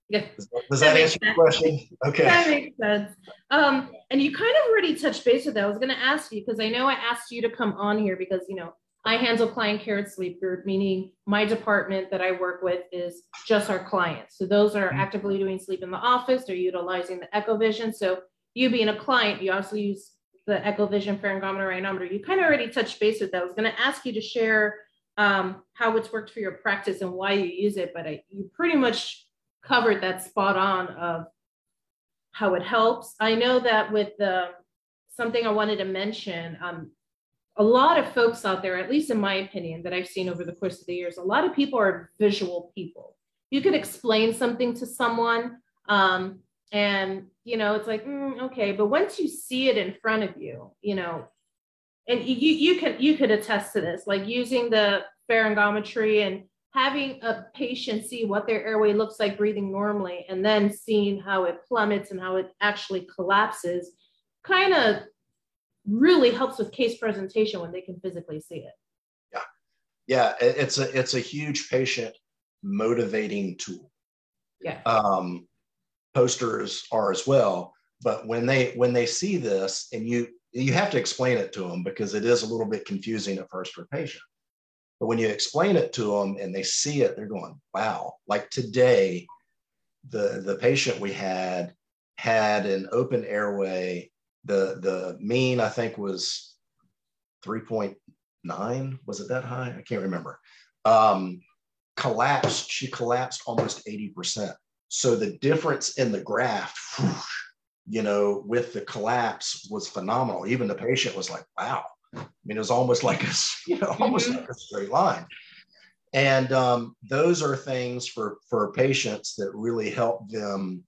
[SPEAKER 1] Yeah.
[SPEAKER 2] Does, does that, that answer your question? Okay.
[SPEAKER 1] That makes sense. Um, and you kind of already touched base with that. I was going to ask you because I know I asked you to come on here because, you know, I handle client care at Sleep Group, meaning my department that I work with is just our clients. So those are mm-hmm. actively doing sleep in the office, they're utilizing the Eccovision. So you being a client, you also use the Eccovision pharyngometer rhinometer. You kind of already touched base with that. I was going to ask you to share um, how it's worked for your practice and why you use it, but I, you pretty much covered that spot on of how it helps. I know that with the something I wanted to mention, um, a lot of folks out there, at least in my opinion, that I've seen over the course of the years, a lot of people are visual people. You could explain something to someone, um, and you know it's like mm, okay but once you see it in front of you you know and you you can you could attest to this like using the pharyngometry and having a patient see what their airway looks like breathing normally and then seeing how it plummets and how it actually collapses kind of really helps with case presentation when they can physically see it.
[SPEAKER 2] Yeah. Yeah it's a it's a huge patient motivating tool.
[SPEAKER 1] Yeah.
[SPEAKER 2] Um posters are as well. But when they when they see this, and you you have to explain it to them because it is a little bit confusing at first for a patient. But when you explain it to them and they see it, they're going, "Wow!" Like today, the the patient we had had an open airway. The the mean I think was three point nine. Was it that high? I can't remember. Um, collapsed. She collapsed almost eighty percent so the difference in the graft, you know, with the collapse was phenomenal. Even the patient was like, wow. I mean, it was almost like a, you know, almost mm-hmm. like a straight line. And um, those are things for, for patients that really help them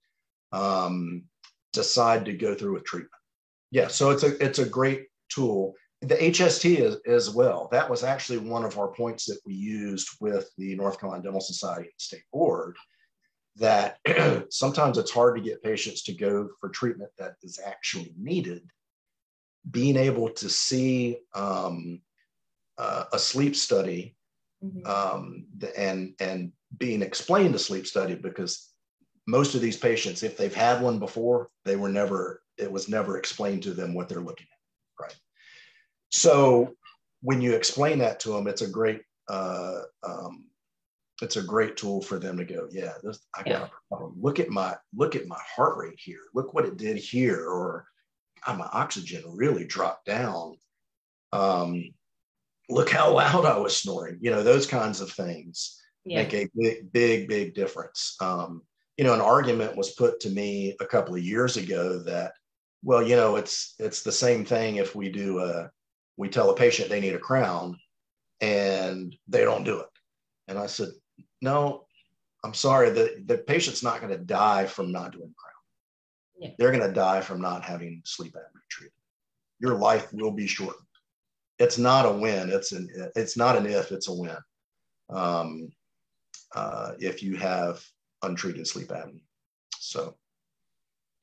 [SPEAKER 2] um, decide to go through with treatment. Yeah, so it's a it's a great tool. The HST is as well. That was actually one of our points that we used with the North Carolina Dental Society and State Board that sometimes it's hard to get patients to go for treatment that is actually needed. Being able to see um, uh, a sleep study mm-hmm. um, and and being explained a sleep study because most of these patients, if they've had one before, they were never it was never explained to them what they're looking at, right? So when you explain that to them, it's a great uh, um, it's a great tool for them to go, yeah, this I got yeah. a problem. Look at my look at my heart rate here. Look what it did here, or God, my oxygen really dropped down. Um, look how loud I was snoring. You know, those kinds of things yeah. make a big, big, big difference. Um, you know, an argument was put to me a couple of years ago that well, you know, it's it's the same thing if we do a we tell a patient they need a crown and they don't do it. And I said, no, I'm sorry, the, the patient's not going to die from not doing crown. Yeah. They're going to die from not having sleep apnea treated. Your life will be shortened. It's not a win. It's an it's not an if. It's a win. Um, uh, if you have untreated sleep apnea. So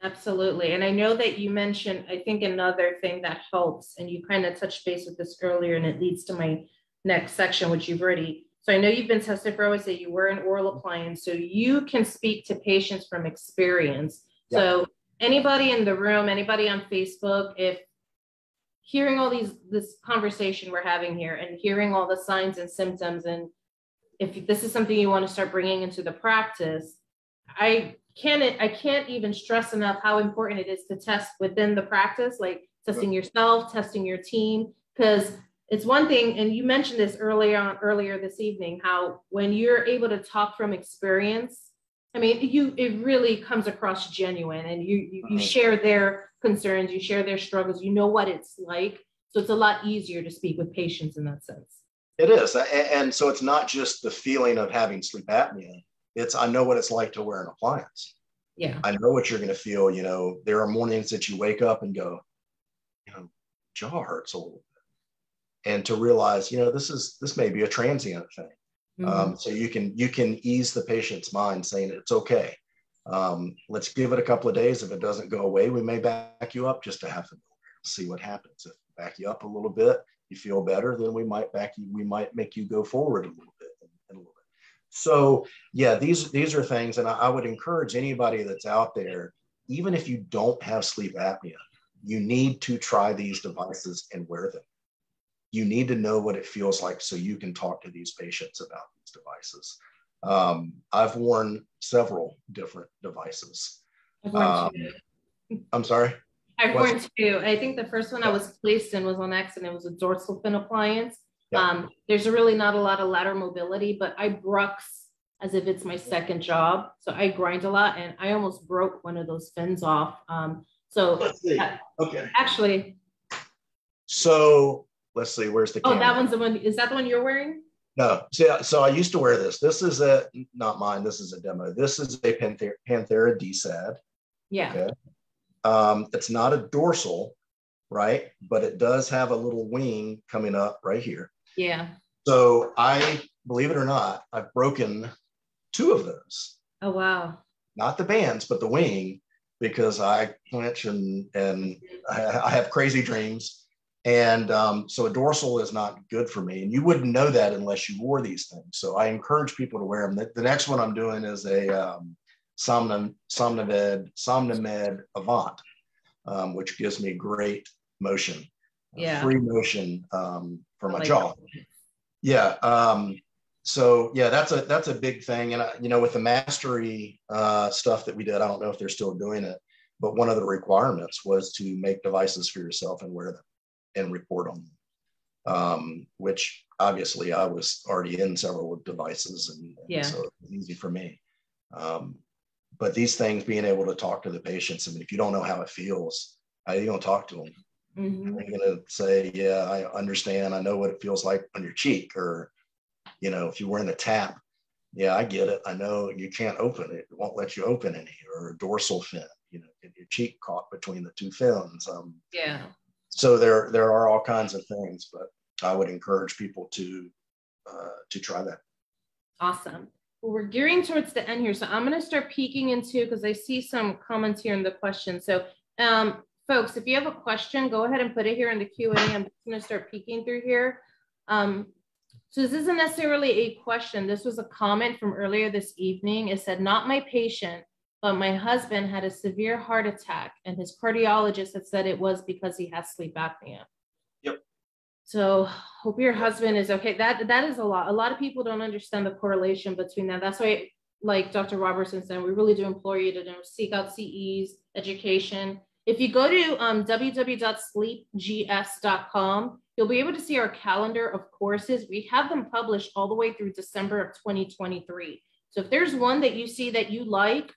[SPEAKER 1] Absolutely. And I know that you mentioned, I think another thing that helps, and you kind of touched base with this earlier, and it leads to my next section, which you've already. So I know you've been tested for OSA, you were an oral appliance, so you can speak to patients from experience. Yeah. So anybody in the room, anybody on Facebook, if hearing all these this conversation we're having here and hearing all the signs and symptoms and if this is something you want to start bringing into the practice i can't I can't even stress enough how important it is to test within the practice, like testing yourself, testing your team, because it's one thing, and you mentioned this earlier on earlier this evening, how when you're able to talk from experience, I mean, you it really comes across genuine, and you you, you mm-hmm. share their concerns, you share their struggles, you know what it's like, so it's a lot easier to speak with patients in that sense.
[SPEAKER 2] It is, and so it's not just the feeling of having sleep apnea it's I know what it's like to wear an appliance.
[SPEAKER 1] Yeah.
[SPEAKER 2] I know what you're going to feel. You know, there are mornings that you wake up and go, you know, jaw hurts a little and to realize, you know, this is this may be a transient thing. Mm-hmm. Um, so you can you can ease the patient's mind, saying it's okay. Um, let's give it a couple of days. If it doesn't go away, we may back you up just to have to see what happens. If back you up a little bit, you feel better, then we might back you. We might make you go forward a little bit and, and a little so yeah, these these are things, and I, I would encourage anybody that's out there, even if you don't have sleep apnea, you need to try these devices and wear them. You need to know what it feels like so you can talk to these patients about these devices. Um, I've worn several different devices. Um, I'm sorry.
[SPEAKER 1] I've worn two. I think the first one I was placed in was on accident. It was a dorsal fin appliance. Yeah. Um, there's really not a lot of lateral mobility, but I brux as if it's my second job. So I grind a lot and I almost broke one of those fins off. Um, so
[SPEAKER 2] let's see. okay.
[SPEAKER 1] Actually.
[SPEAKER 2] So let's see, where's the
[SPEAKER 1] camera? Oh, that one's the one. Is that the one you're wearing?
[SPEAKER 2] No. See, so I used to wear this. This is a, not mine. This is a demo. This is a Panthera, Panthera DSAD.
[SPEAKER 1] Yeah. Okay.
[SPEAKER 2] Um, it's not a dorsal, right? But it does have a little wing coming up right here.
[SPEAKER 1] Yeah.
[SPEAKER 2] So I, believe it or not, I've broken two of those.
[SPEAKER 1] Oh wow.
[SPEAKER 2] Not the bands, but the wing, because I clench and and I, I have crazy dreams. And um, so a dorsal is not good for me. And you wouldn't know that unless you wore these things. So I encourage people to wear them. The, the next one I'm doing is a um, Somnum, Somnomed Avant, um, which gives me great motion,
[SPEAKER 1] yeah.
[SPEAKER 2] free motion um, for my like jaw. Yeah. Um, so yeah, that's a that's a big thing. And I, you know, with the mastery uh, stuff that we did, I don't know if they're still doing it, but one of the requirements was to make devices for yourself and wear them and report on them. Um, which obviously I was already in several devices, and, and
[SPEAKER 1] yeah.
[SPEAKER 2] so it was easy for me. Um, but these things, being able to talk to the patients, I mean, if you don't know how it feels, how are you going to talk to them? Mm-hmm. Are you going to say, yeah, I understand. I know what it feels like on your cheek or, you know, if you're wearing a tap, yeah, I get it. I know you can't open it. It won't let you open any or a dorsal fin, you know, get your cheek caught between the two fins. Um,
[SPEAKER 1] yeah.
[SPEAKER 2] So there, there are all kinds of things, but I would encourage people to, uh, to try that.
[SPEAKER 1] Awesome. Well, we're gearing towards the end here. So I'm going to start peeking into, because I see some comments here in the question. So um, folks, if you have a question, go ahead and put it here in the Q&A. I'm just gonna start peeking through here. Um, so this isn't necessarily a question. This was a comment from earlier this evening. It said, not my patient, but my husband had a severe heart attack and his cardiologist had said it was because he has sleep apnea.
[SPEAKER 2] Yep.
[SPEAKER 1] So hope your husband is okay. That That is a lot. A lot of people don't understand the correlation between that. That's why, like Dr. Roberson said, we really do implore you to seek out CEs, education, if you go to um, www.sleepgs.com, you'll be able to see our calendar of courses. We have them published all the way through December of 2023. So if there's one that you see that you like,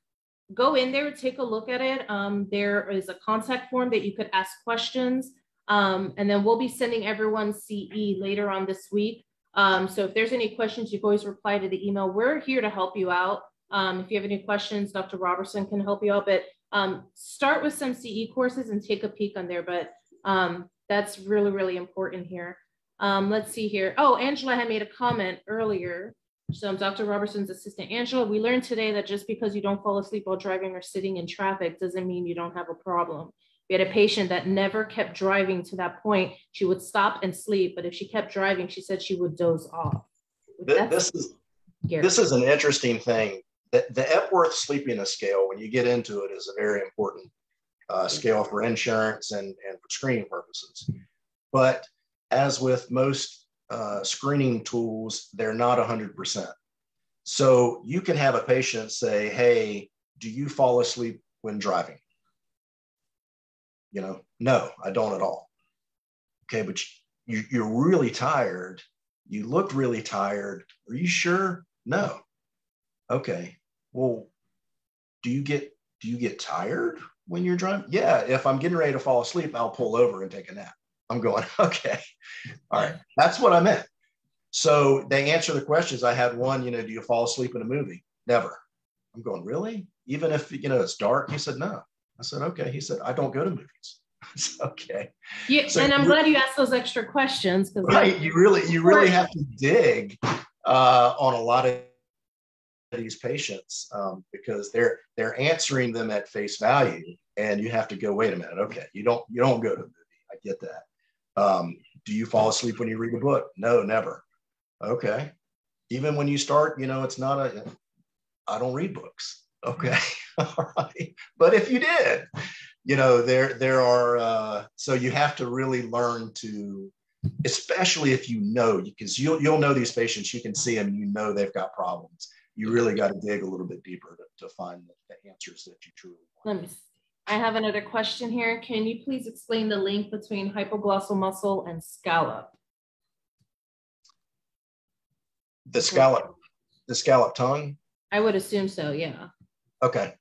[SPEAKER 1] go in there, take a look at it. Um, there is a contact form that you could ask questions. Um, and then we'll be sending everyone CE later on this week. Um, so if there's any questions, you can always reply to the email. We're here to help you out. Um, if you have any questions, Dr. Roberson can help you out, but um, start with some CE courses and take a peek on there. But um, that's really, really important here. Let's see here. Oh, Angela had made a comment earlier. So I'm Dr. Roberson's assistant, Angela. We learned today that just because you don't fall asleep while driving or sitting in traffic doesn't mean you don't have a problem. We had a patient that never kept driving to that point. She would stop and sleep, but if she kept driving, she said she would doze off.
[SPEAKER 2] this is scary. this is an interesting thing. The, the Epworth sleepiness scale, when you get into it, is a very important uh, scale for insurance and, and for screening purposes. But as with most uh, screening tools, they're not 100%. So you can have a patient say, Hey, do you fall asleep when driving? You know, no, I don't at all. Okay, but you, you're really tired. You looked really tired. Are you sure? No. Okay. Well, do you get do you get tired when you're driving? Yeah. If I'm getting ready to fall asleep, I'll pull over and take a nap. I'm going, okay. All right. That's what I meant. So they answer the questions. I had one, you know, do you fall asleep in a movie? Never. I'm going, really? Even if, you know, it's dark? He said, no. I said, okay. He said, I don't go to movies. okay.
[SPEAKER 1] Yeah, so and I'm glad you asked those extra questions.
[SPEAKER 2] Right. You really, you really have to dig uh, on a lot of these patients um, because they're they're answering them at face value, and you have to go. Wait a minute. Okay, you don't you don't go to a movie. I get that. Um, do you fall asleep when you read a book? No, never. Okay. Even when you start, you know, it's not a. I don't read books. Okay. All right. But if you did, you know, there there are. Uh, so you have to really learn to, especially if you know, because you'll you'll know these patients. You can see them. You know they've got problems. You really got to dig a little bit deeper to, to find the, the answers that you truly
[SPEAKER 1] want. Let me I have another question here. Can you please explain the link between hypoglossal muscle and scallop?
[SPEAKER 2] The scallop, the scallop tongue?
[SPEAKER 1] I would assume so, yeah.
[SPEAKER 2] Okay.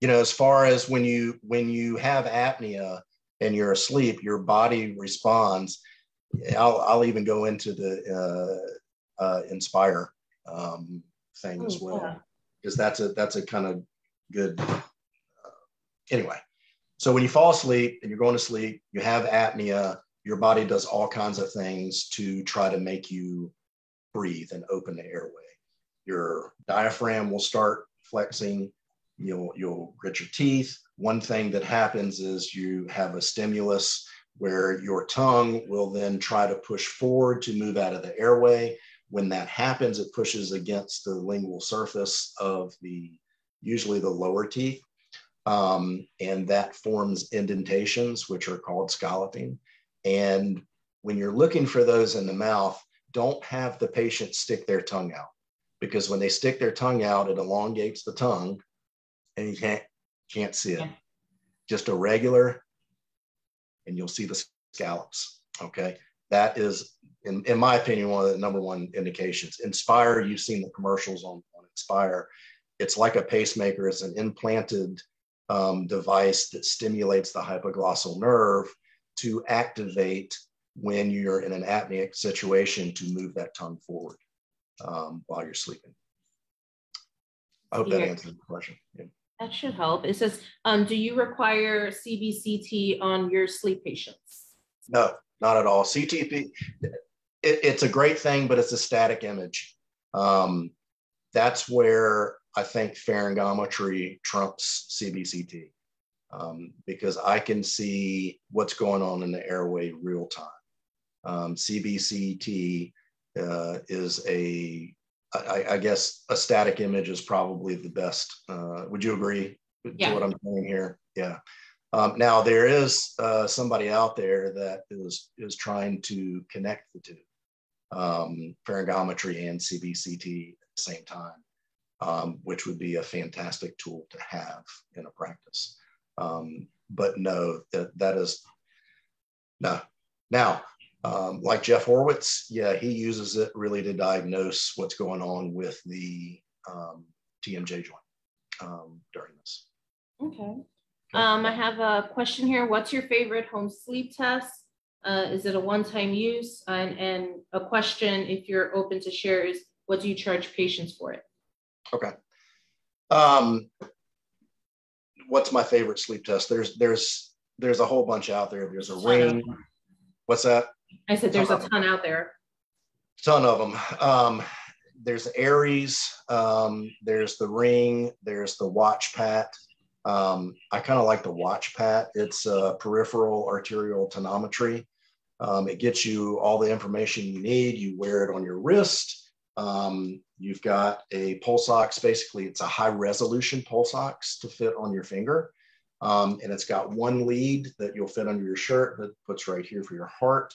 [SPEAKER 2] You know, as far as when you when you have apnea and you're asleep, your body responds. I'll, I'll even go into the uh, uh, inspire um, thing as oh, well, because that's a that's a kind of good anyway, so when you fall asleep and you're going to sleep, you have apnea, your body does all kinds of things to try to make you breathe and open the airway. Your diaphragm will start flexing, you'll, you'll grit your teeth. One thing that happens is you have a stimulus where your tongue will then try to push forward to move out of the airway. When that happens, it pushes against the lingual surface of the usually the lower teeth um, and that forms indentations, which are called scalloping. And when you're looking for those in the mouth, don't have the patient stick their tongue out because when they stick their tongue out, it elongates the tongue and you can't can't see it. Just a regular, and you'll see the scallops. Okay. That is, in, in my opinion, one of the number one indications. Inspire, you've seen the commercials on, on Inspire. It's like a pacemaker, it's an implanted um, device that stimulates the hypoglossal nerve to activate when you're in an apneic situation to move that tongue forward um, while you're sleeping. I hope that answers the question. Yeah.
[SPEAKER 1] That should help. It says, um, do you require CBCT on your sleep patients?
[SPEAKER 2] No, not at all. CBCT, it, it's a great thing, but it's a static image. Um, that's where I think pharyngometry trumps CBCT um, because I can see what's going on in the airway real time. Um, CBCT uh, is a, I, I guess, a static image is probably the best. Uh, would you agree yeah. to what I'm saying here? Yeah. Um, now there is uh, somebody out there that is is trying to connect the two, um, pharyngometry and CBCT at the same time um, which would be a fantastic tool to have in a practice. Um, but no, that, that is no. Now, um, like Jeff Horwitz, yeah, he uses it really to diagnose what's going on with the um, TMJ joint. um, during this.
[SPEAKER 1] Okay. Um, I have a question here. What's your favorite home sleep test? Uh, is it a one-time use? And, and a question, if you're open to share, is what do you charge patients for it?
[SPEAKER 2] Okay. Um, what's my favorite sleep test? There's there's there's a whole bunch out there. There's a ring. What's that?
[SPEAKER 1] I said there's a ton out there.
[SPEAKER 2] Ton of them. Um, there's ARES. Um, there's the ring. There's the WatchPat. Um, I kind of like the watch pat. It's a peripheral arterial tonometry. Um, it gets you all the information you need. You wear it on your wrist. Um, you've got a pulse ox. Basically, it's a high resolution pulse ox to fit on your finger. Um, and it's got one lead that you'll fit under your shirt that puts right here for your heart.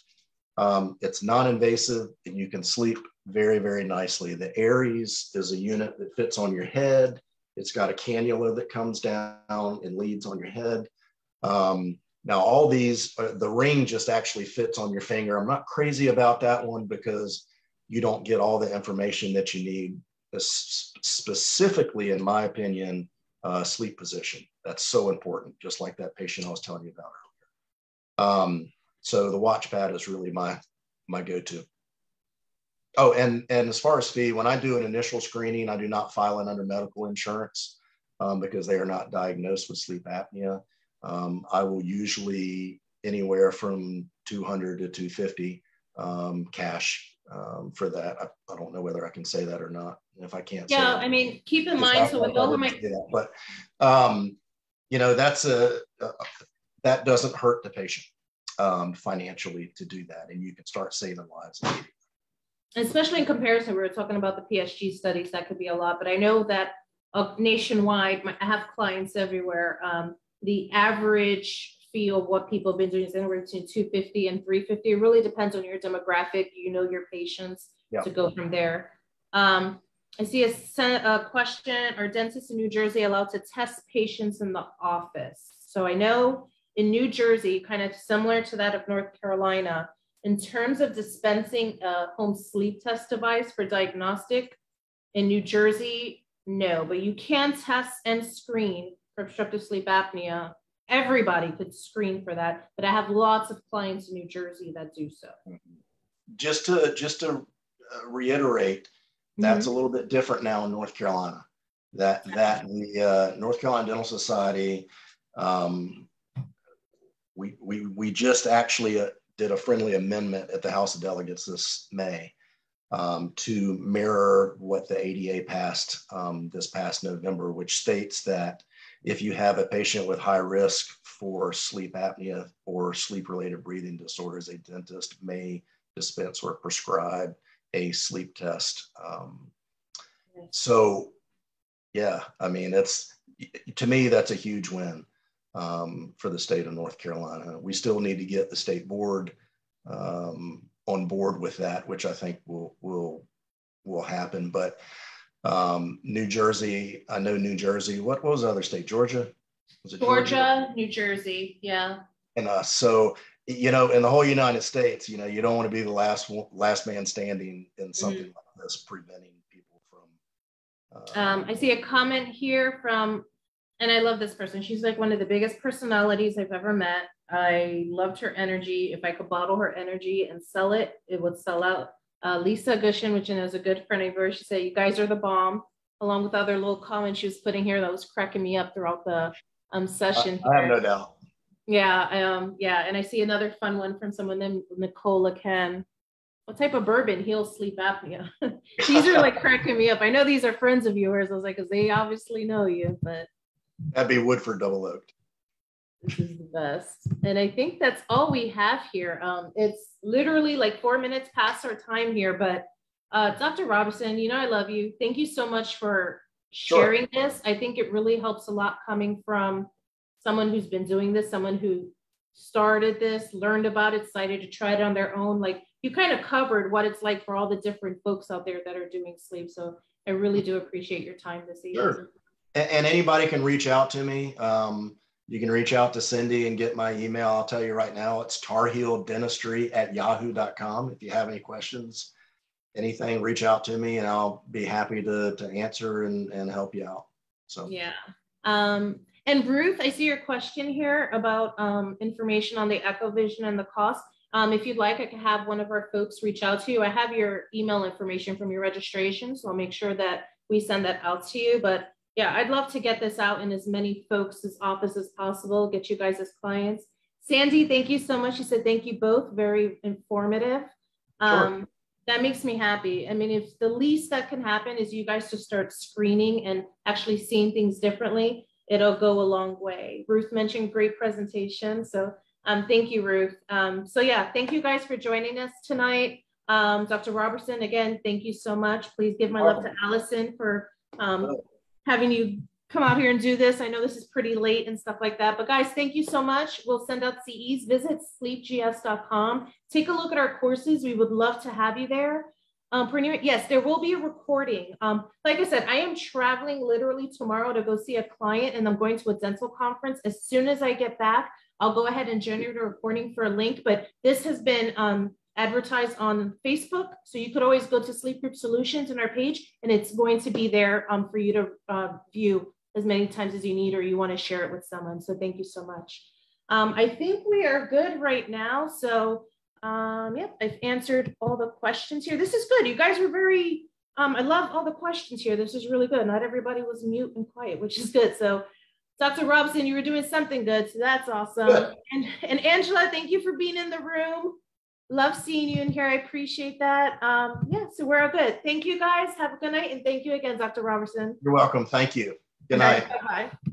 [SPEAKER 2] Um, it's non-invasive and you can sleep very, very nicely. The ARES is a unit that fits on your head. It's got a cannula that comes down and leads on your head. Um, now, all these, uh, the ring just actually fits on your finger. I'm not crazy about that one because you don't get all the information that you need, specifically, in my opinion, uh, sleep position. That's so important, just like that patient I was telling you about earlier. Um, so the WatchPat is really my my go-to. Oh, and and as far as fee, when I do an initial screening, I do not file it under medical insurance um, because they are not diagnosed with sleep apnea. Um, I will usually anywhere from 200 to 250 um, cash um, for that. I, I, don't know whether I can say that or not. If I can't,
[SPEAKER 1] yeah, I mean, keep in mind. So with all of my,
[SPEAKER 2] but um, you know, that's a, a, that doesn't hurt the patient um, financially to do that, and you can start saving lives.
[SPEAKER 1] Especially in comparison, we were talking about the PSG studies. That could be a lot, but I know that uh, nationwide, I have clients everywhere. Um, the average fee of what people have been doing is anywhere between 250 and 350. It really depends on your demographic. You know your patients to go from there. Um, I see a, a question, are dentists in New Jersey allowed to test patients in the office? So I know in New Jersey, kind of similar to that of North Carolina, in terms of dispensing a home sleep test device for diagnostic, in New Jersey, no, but you can test and screen for obstructive sleep apnea. Everybody could screen for that, but I have lots of clients in New Jersey that do so.
[SPEAKER 2] Just to just to uh, reiterate, that's mm-hmm. a little bit different now in North Carolina. That that the uh, North Carolina Dental Society, um, we we we just actually uh, did a friendly amendment at the House of Delegates this May um, to mirror what the ADA passed um, this past November, which states that if you have a patient with high risk for sleep apnea or sleep related breathing disorders, a dentist may dispense or prescribe a sleep test. Um, so, yeah, I mean, it's to me, that's a huge win um, for the state of North Carolina. We still need to get the state board um, on board with that, which I think will will will happen. But um, New Jersey, I know New Jersey. What, what was the other state? Georgia?
[SPEAKER 1] Was it Georgia, Georgia? New Jersey, yeah.
[SPEAKER 2] And uh, so you know, in the whole United States, you know, you don't want to be the last last man standing in something mm-hmm. like this, preventing people from.
[SPEAKER 1] Uh, um, I see a comment here from, and I love this person. She's like one of the biggest personalities I've ever met. I loved her energy. If I could bottle her energy and sell it, it would sell out. Uh, Lisa Gushin, which is a good friend of hers, she said, "You guys are the bomb." Along with other little comments she was putting here that was cracking me up throughout the um, session.
[SPEAKER 2] I, I have no doubt.
[SPEAKER 1] Yeah, um, yeah, and I see another fun one from someone named Nicola Ken. What type of bourbon heals sleep apnea? these are like cracking me up. I know these are friends of yours. I was like, because they obviously know you, but
[SPEAKER 2] that'd be Woodford double oaked.
[SPEAKER 1] This is the best. And I think that's all we have here. Um, it's literally like four minutes past our time here, but uh, Dr. Robinson, you know, I love you. Thank you so much for sharing sure. this. I think it really helps a lot coming from someone who's been doing this, someone who started this, learned about it, decided to try it on their own. Like you kind of covered what it's like for all the different folks out there that are doing sleep. So I really do appreciate your time this evening. Sure.
[SPEAKER 2] And, anybody can reach out to me. Um, you can reach out to Cindy and get my email. I'll tell you right now, it's tarheeldentistry at yahoo.com. If you have any questions, anything, reach out to me and I'll be happy to, to answer and, and help you out. So
[SPEAKER 1] yeah. Um, and Ruth, I see your question here about um, information on the Eccovision and the cost. Um, if you'd like, I can have one of our folks reach out to you. I have your email information from your registration, so I'll make sure that we send that out to you. But yeah, I'd love to get this out in as many folks' office as possible, get you guys as clients. Sandy, thank you so much. You said thank you both, very informative. Um, sure. That makes me happy. I mean, if the least that can happen is you guys to start screening and actually seeing things differently, it'll go a long way. Ruth mentioned great presentation. So um, thank you, Ruth. Um, so yeah, thank you guys for joining us tonight. Um, Dr. Roberson, again, thank you so much. Please give my love to Allison for um, having you come out here and do this. I know this is pretty late and stuff like that, but guys, thank you so much. We'll send out CEs. Visit sleepgs.com. Take a look at our courses. We would love to have you there. Um, yes, there will be a recording. Um, like I said, I am traveling literally tomorrow to go see a client and I'm going to a dental conference. As soon as I get back, I'll go ahead and generate a recording for a link, but this has been um, advertised on Facebook. So you could always go to Sleep Group Solutions in our page and it's going to be there um, for you to uh, view as many times as you need or you want to share it with someone. So thank you so much. Um, I think we are good right now. So um, yep, I've answered all the questions here. This is good. You guys were very, um, I love all the questions here. This is really good. Not everybody was mute and quiet, which is good. So Dr. Roberson, you were doing something good. So that's awesome. And, and Angela, thank you for being in the room. Love seeing you in here. I appreciate that. Um, yeah, so we're all good. Thank you guys. Have a good night. And thank you again, Dr. Roberson.
[SPEAKER 2] You're welcome. Thank you. Good night.
[SPEAKER 1] Bye-bye.